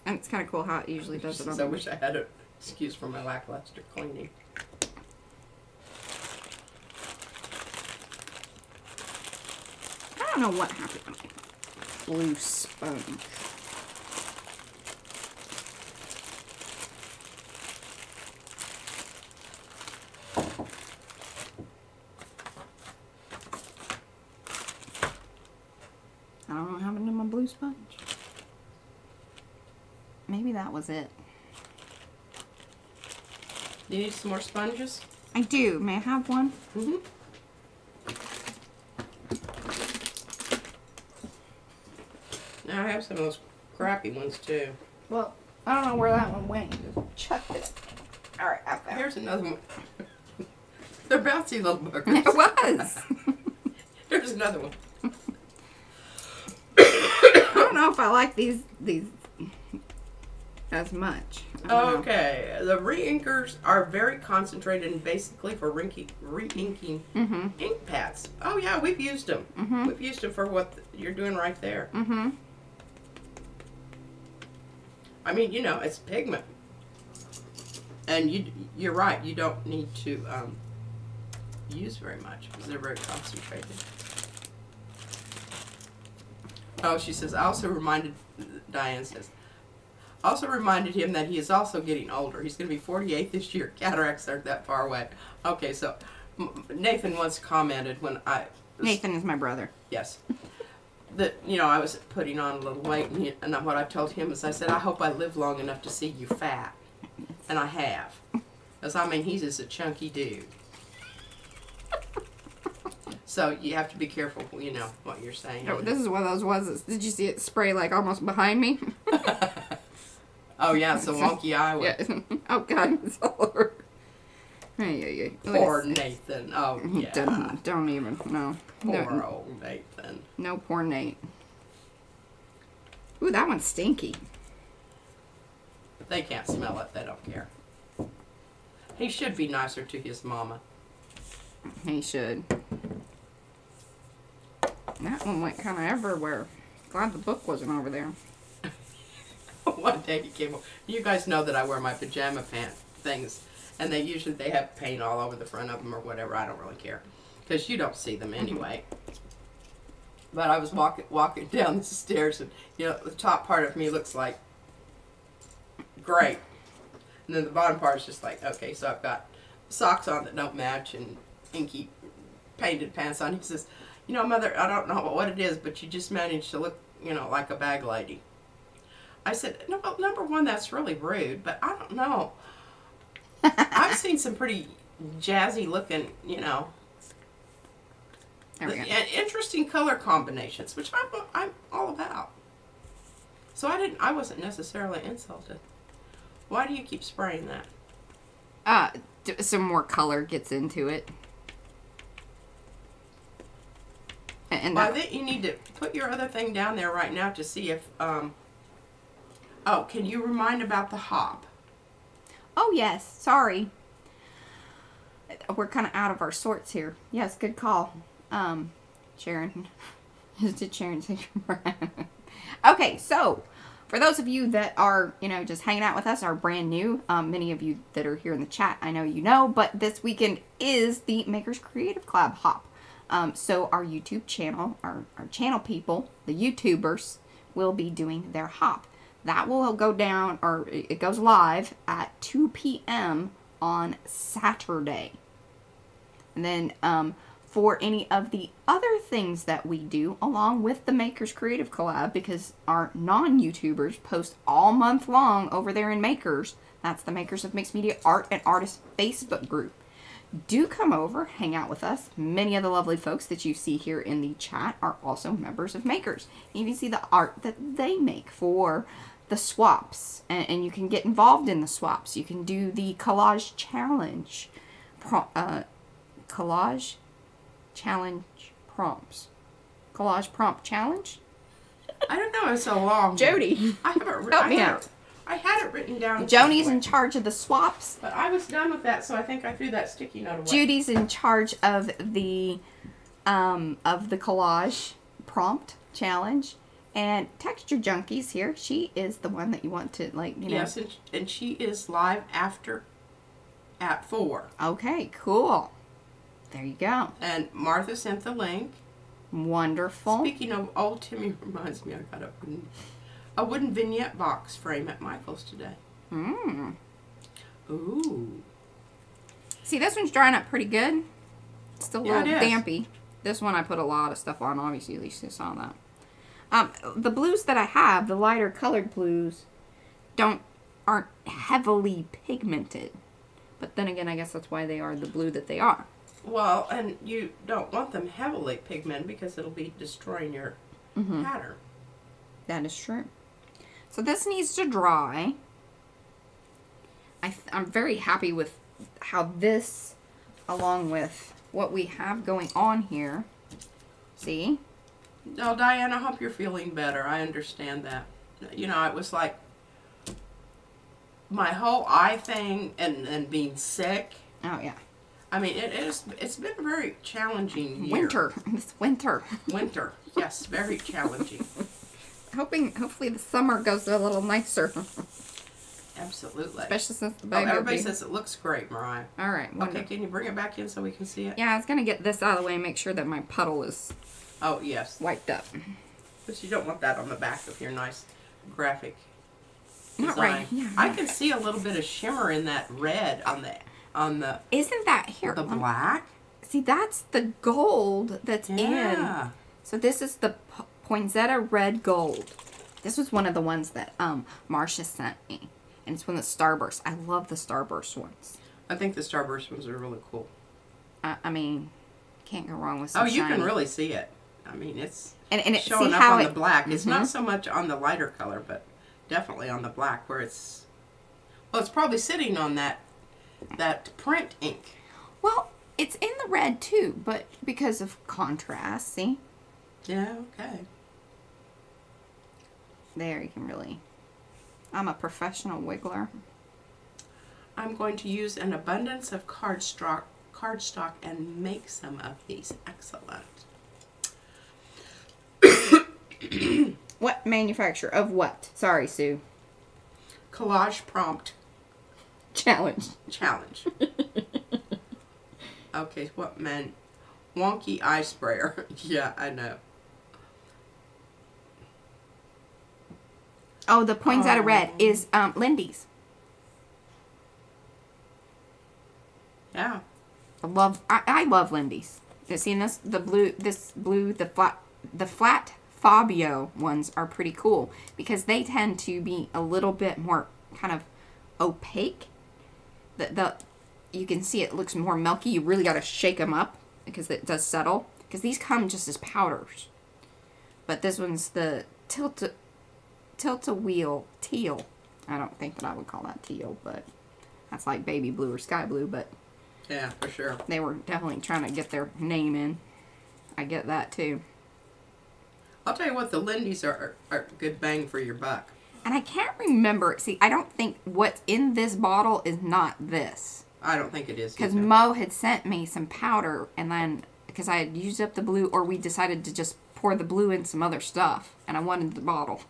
And it's kind of cool how it usually does it on I wish I had an excuse for my lackluster cleaning. I don't know what happened. to my Blue sponge. I don't know what happened to my blue sponge. Maybe that was it. Do you need some more sponges? I do. May I have one? Mm-hmm. Now I have some of those crappy ones too. Well, I don't know where that one went. You just chucked it. All right, I found it. Here's another one. They're bouncy little buggers. It was. Here's another one. I don't know if I like these these as much. Don't know. Okay, the re-inkers are very concentrated and basically for re-inking Mhm. ink pads. Oh yeah, we've used them. Mhm. We've used them for what you're doing right there. Mhm. I mean, you know, it's pigment, and you you're right. You don't need to um, use very much because they're very concentrated. Oh, she says. I also reminded Diane says. Also reminded him that he is also getting older. He's going to be 48 this year. Cataracts aren't that far away. Okay, so Nathan once commented when I Nathan is my brother. Yes. That you know, I was putting on a little weight, and, he, and what I told him is, I said, I hope I live long enough to see you fat, and I have, because I mean, he's just a chunky dude. So you have to be careful, you know, what you're saying. Oh, this is one of those ones. Did you see it spray like almost behind me? oh yeah, it's a wonky eye. one. yeah. Oh God, it's all over. Hey, yeah, yeah. Poor Nathan. Oh yeah. Don't, don't even. No. Poor No, old Nathan. no, poor Nate. Ooh, that one's stinky. They can't smell it. They don't care. He should be nicer to his mama. He should. That one went kind of everywhere. Glad the book wasn't over there. One day he came over. You guys know that I wear my pajama pant things, and they usually they have paint all over the front of them or whatever. I don't really care, because you don't see them anyway. But I was walking walking down the stairs, and you know the top part of me looks like great, and then the bottom part is just like okay. So I've got socks on that don't match and inky painted pants on. He says, "You know, mother, I don't know what it is, but you just managed to look, you know, like a bag lady." I said, no, well, number one, that's really rude, but I don't know. I've seen some pretty jazzy looking, you know, There we and interesting color combinations, which I'm, I'm all about. So I didn't, I wasn't necessarily insulted. Why do you keep spraying that? Uh, d- some more color gets into it. And I that, you need to put your other thing down there right now to see if, um, oh, can you remind about the hop? oh yes, sorry. We're kind of out of our sorts here. Yes, good call. Um, Sharon. Did Sharon say Okay, so for those of you that are, you know, just hanging out with us, are brand new, um, many of you that are here in the chat, I know you know, but this weekend is the Makers Creative Club Hop. Um, so our YouTube channel, our, our channel people, the YouTubers, will be doing their hop. That will go down, or it goes live at 2 p.m. on Saturday. And then um, for any of the other things that we do, along with the Makers Creative Collab, because our non YouTubers post all month long over there in Makers. That's the Makers of Mixed Media Art and Artists Facebook group. Do come over, hang out with us. Many of the lovely folks that you see here in the chat are also members of Makers. You can see the art that they make for the swaps, and, and you can get involved in the swaps. You can do the collage challenge, uh, collage challenge prompts, collage prompt challenge. I don't know, it's so long. Jody, I haven't written Help me I had out. it- I had it written down. Joni's in charge of the swaps. But I was done with that, so I think I threw that sticky note away. Judy's in charge of the um, of the collage prompt challenge, and texture junkies here. She is the one that you want to like. You know. Yes, and, and she is live after at four. Okay. Cool. There you go. And Martha sent the link. Wonderful. Speaking of old Timmy reminds me I got a wooden, a wooden vignette box frame at Michael's today. Mmm. Ooh. See, this one's drying up pretty good. It's still a Yeah, little dampy. This one I put a lot of stuff on. Obviously, at least you saw that. Um, the blues that I have, the lighter colored blues, don't aren't heavily pigmented. But then again, I guess that's why they are the blue that they are. Well, and you don't want them heavily pigmented because it'll be destroying your Mm-hmm. pattern. That is true. So this needs to dry. I th- I'm very happy with how this, along with what we have going on here. See? No, Diane, I hope you're feeling better. I understand that. You know, it was like my whole eye thing and, and being sick. Oh yeah. I mean, it is. It's been a very challenging year. Winter. It's winter. Winter. Yes, very challenging. Hoping hopefully the summer goes a little nicer. Absolutely. Especially since the Oh, baby. will everybody be- says it looks great, Mariah. All right. Okay, can you bring it back in so we can see it? Yeah, I was gonna get this out of the way and make sure that my puddle is Oh, yes. wiped up. But you don't want that on the back of your nice graphic Not design. right. Yeah. I can see a little bit of shimmer in that red on the on the Isn't that here? the black. see, that's the gold that's in. Yeah. So this is the Poinsettia Red Gold. This was one of the ones that um Marcia sent me, and it's one of the Starburst. I love the Starburst ones. I think the Starburst ones are really cool. I, I mean, can't go wrong with Oh, some you can really see it. I mean, it's and and it, showing up on it, the black. It's not Mhm. so much on the lighter color, but definitely on the black where it's. Well, it's probably sitting on that that print ink. Well, it's in the red too, but because of contrast, see Yeah. Okay. there you can really. I'm a professional wiggler. I'm going to use an abundance of cardstock, cardstock and make some of these. Excellent. What manufacturer of what? Sorry, Sue. Collage prompt Challenge. challenge. okay, what man? Wonky eye sprayer. yeah, I know. Oh, the Poinsettia Red is um Lindy's. Yeah. I love I, I love Lindy's. Seen this the blue this blue the flat the flat Fabio ones are pretty cool because they tend to be a little bit more kind of opaque. The the you can see it looks more milky. You really got to shake them up because it does settle. Because these come just as powders, but this one's the tilt tilt a wheel teal. I don't think that I would call that teal, but that's like baby blue or sky blue. But Yeah, for sure. they were definitely trying to get their name in. I get that too. I'll tell you what, the Lindy's are, are, good bang for your buck. And I can't remember. See, I don't think what's in this bottle is not this. I don't think it is. Because. Mo had sent me some powder, and then because I had used up the blue, or we decided to just pour the blue in some other stuff, and I wanted the bottle.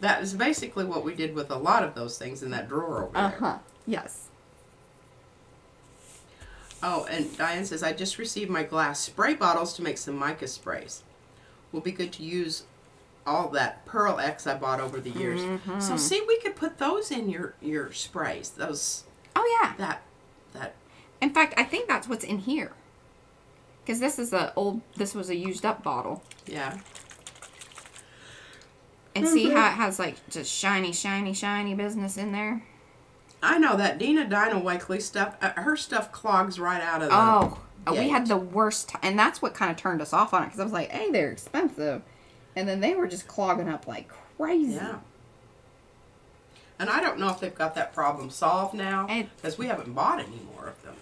that is basically what we did with a lot of those things in that drawer over there. Uh huh. Yes. Oh, and Diane says, I just received my glass spray bottles to make some mica sprays. Will be good to use all that Pearl Ex I bought over the years. Mm-hmm. So see, we could put those in your your sprays. Those Oh yeah. that that In fact, I think that's what's in here. Because this is a old. This was a used up bottle, yeah. and see how it has like just shiny, shiny, shiny business in there. I know that Dina Dina Wakley stuff. Uh, her stuff clogs right out of the. Oh, uh, we had the worst, ti- and that's what kind of turned us off on it because I was like, "Hey, they're expensive," and then they were just clogging up like crazy. Yeah. And I don't know if they've got that problem solved now because we haven't bought any more of them.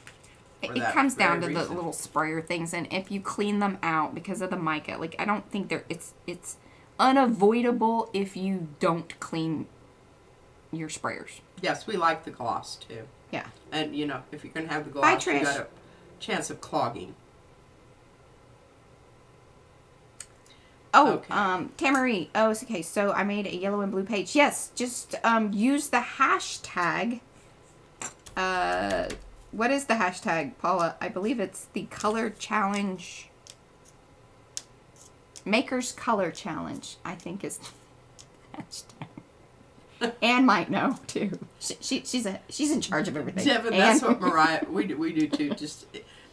It, it comes down to very the little sprayer things, and if you clean them out because of the mica, like I don't think they're it's it's unavoidable if you don't clean your sprayers. Yes, we like the gloss too. Yeah. And you know, if you're gonna have the Bye, gloss, you Trish. Chance of clogging. Oh, Okay. um, Tamarie. Oh, it's okay. So I made a yellow and blue page. Yes, just um, use the hashtag. Uh, what is the hashtag, Paula? I believe it's the color challenge. Makers Color Challenge. I think is the hashtag. Anne might know too. She, she she's a she's in charge of everything. Devin, that's what Mariah we do, we do too. Just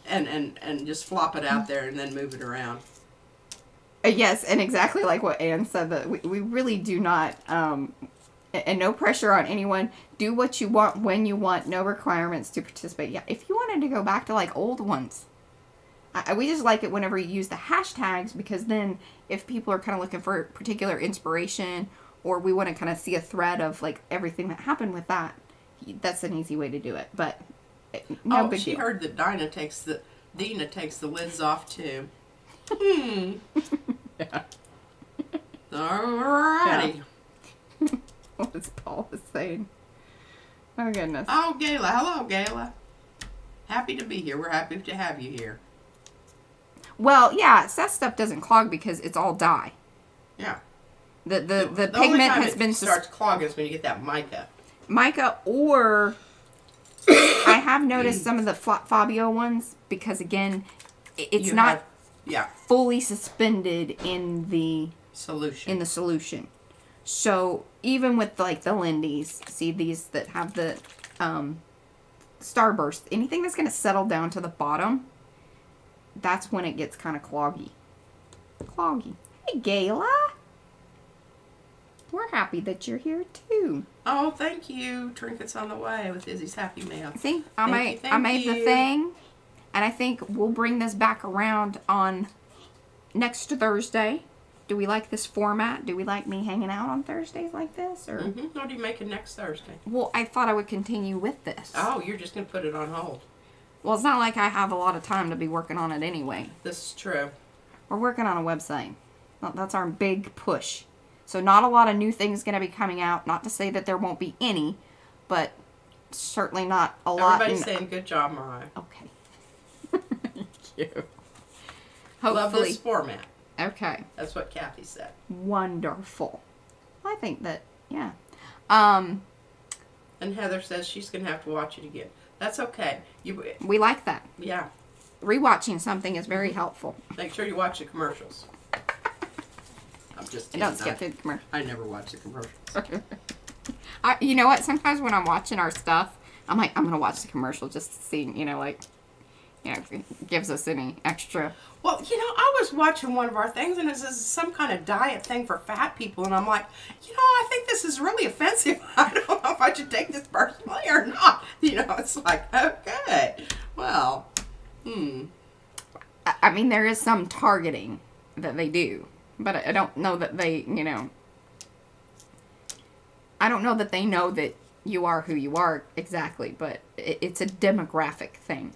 and and and just flop it out there and then move it around. Uh, Yes, and exactly like what Anne said that we, we really do not um and no pressure on anyone. Do what you want when you want. No requirements to participate. Yeah, if you wanted to go back to like old ones, I, we just like it whenever you use the hashtags because then if people are kind of looking for particular inspiration or we want to kind of see a thread of like everything that happened with that, that's an easy way to do it. But no oh, she deal. heard that Dina takes the Dina takes the lids off too. Hmm. yeah. Alrighty. what was Paul saying? Oh goodness. Oh, Gayla. Hello, Gayla. Happy to be here. We're happy to have you here. Well, yeah, Seth stuff doesn't clog because it's all dye. Yeah. The the, the, only pigment has been starts clogging is when you get that mica. mica or I have noticed some of the Fa- Fabio ones because again, it's You not have- yeah. fully suspended in the Solution. in the solution. So even with like the Lindy's, see these that have the um, starburst, anything that's going to settle down to the bottom that's when it gets kind of cloggy. Cloggy. Hey, Gayla. We're happy that you're here too. Oh, thank you. Trinkets on the way with Izzy's Happy Mail. See, I Thank made you, I made the thing, and I think we'll bring this back around on next Thursday. Do we like this format? Do we like me hanging out on Thursdays like this, or? hmm What are you making next Thursday? Well, I thought I would continue with this. Oh, you're just gonna put it on hold. Well, it's not like I have a lot of time to be working on it anyway. This is true. We're working on a website. That's our big push. So not a lot of new things going to be coming out. Not to say that there won't be any, but certainly not a lot. Everybody's in- saying good job, Mariah. Okay. Thank you. Love this format. Okay. That's what Kathy said. Wonderful. I think that yeah. Um, And Heather says she's gonna have to watch it again. That's okay. You, we like that. yeah. Rewatching something is very helpful. Make sure you watch the commercials. I'm just And kidding. don't skip I, through the commercial. I never watch the commercials. I, you know what? Sometimes when I'm watching our stuff, I'm like, I'm gonna watch the commercial just to see, you know, like, you know, if it gives us any extra. Well, you know, I was watching one of our things, and it's this some kind of diet thing for fat people, and I'm like, you know, I think this is really offensive. I don't know if I should take this personally or not. You know, it's like, okay, well, hmm. I, I mean, there is some targeting that they do, but I, don't know that they, you know, I don't know that they know that you are who you are exactly, but it, it's a demographic thing.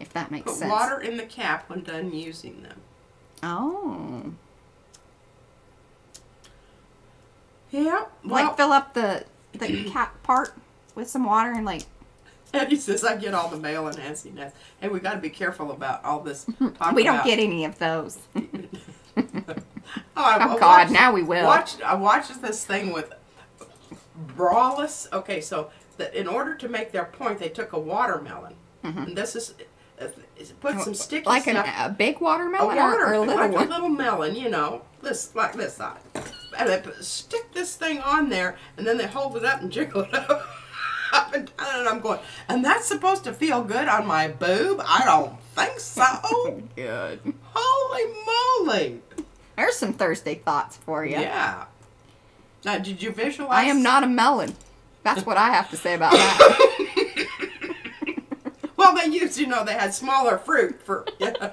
If that makes Put sense. water in the cap when done using them. Oh. Yeah. Well, like fill up the the cap part with some water and like Eddie says I get all the mail and Nancy Ness. Hey, we got to be careful about all this. We don't get any of those. Oh, I, Oh, I God, watched- now we will. Watched, I watched this thing with Brawless. Okay, so that in order to make their point, they took a watermelon, and this is uh, put some sticky Mm-hmm. like a big a watermelon water, or, or a little like one. a little melon, you know, this like this size, and they put, stick this thing on there, and then they hold it up and jiggle it up. Up and down, and I'm going, and that's supposed to feel good on my boob? I don't think so. Good. Holy moly! There's some Thursday thoughts for you. Yeah. Now, did you visualize? I am not a melon. That's what I have to say about that. Well, they used, you know, they had smaller fruit for. Yeah.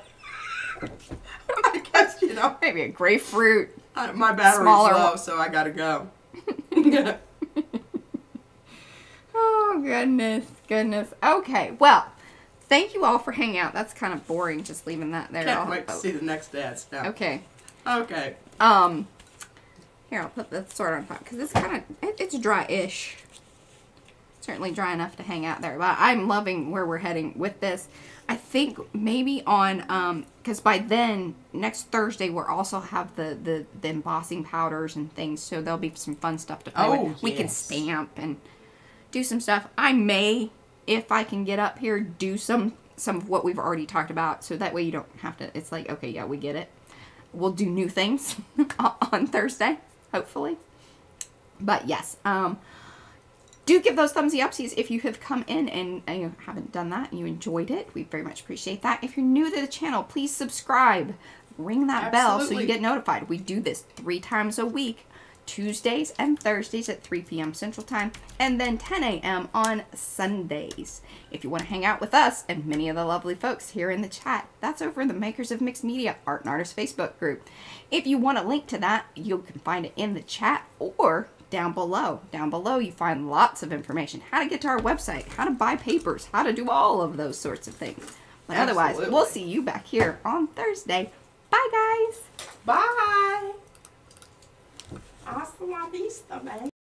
I guess you know Maybe a grapefruit. I- my battery's Smaller low, so I gotta go. Oh goodness, goodness. Okay, well, thank you all for hanging out. That's kind of boring, just leaving that there. Can't I'll- wait to see the next dance now. Okay. Okay. Um, here I'll put the sword on top because it's kind of it, it's dry-ish. Certainly dry enough to hang out there, but I'm loving where we're heading with this. I think maybe on um because by then next Thursday we'll also have the, the the embossing powders and things, so there'll be some fun stuff to play Oh, with. We can stamp and do some stuff. I may, if I can get up here, do some some of what we've already talked about, so that way you don't have to. It's like okay, yeah, we get it we'll do new things on Thursday, hopefully. But yes, um, do give those thumbsy upsies if you have come in and you haven't done that and you enjoyed it. We very much appreciate that. If you're new to the channel, please subscribe. Ring that bell so you get notified. We do this three times a week. Tuesdays and Thursdays at 3 p.m. Central Time, and then 10 a.m. on Sundays. If you want to hang out with us and many of the lovely folks here in the chat, that's over in the Makers of Mixed Media Art and Artists Facebook group. If you want a link to that, you can find it in the chat or down below. Down below, you find lots of information how to get to our website, how to buy papers, how to do all of those sorts of things. But otherwise, we'll see you back here on Thursday. Bye, guys. Bye. Hasta la vista, baby.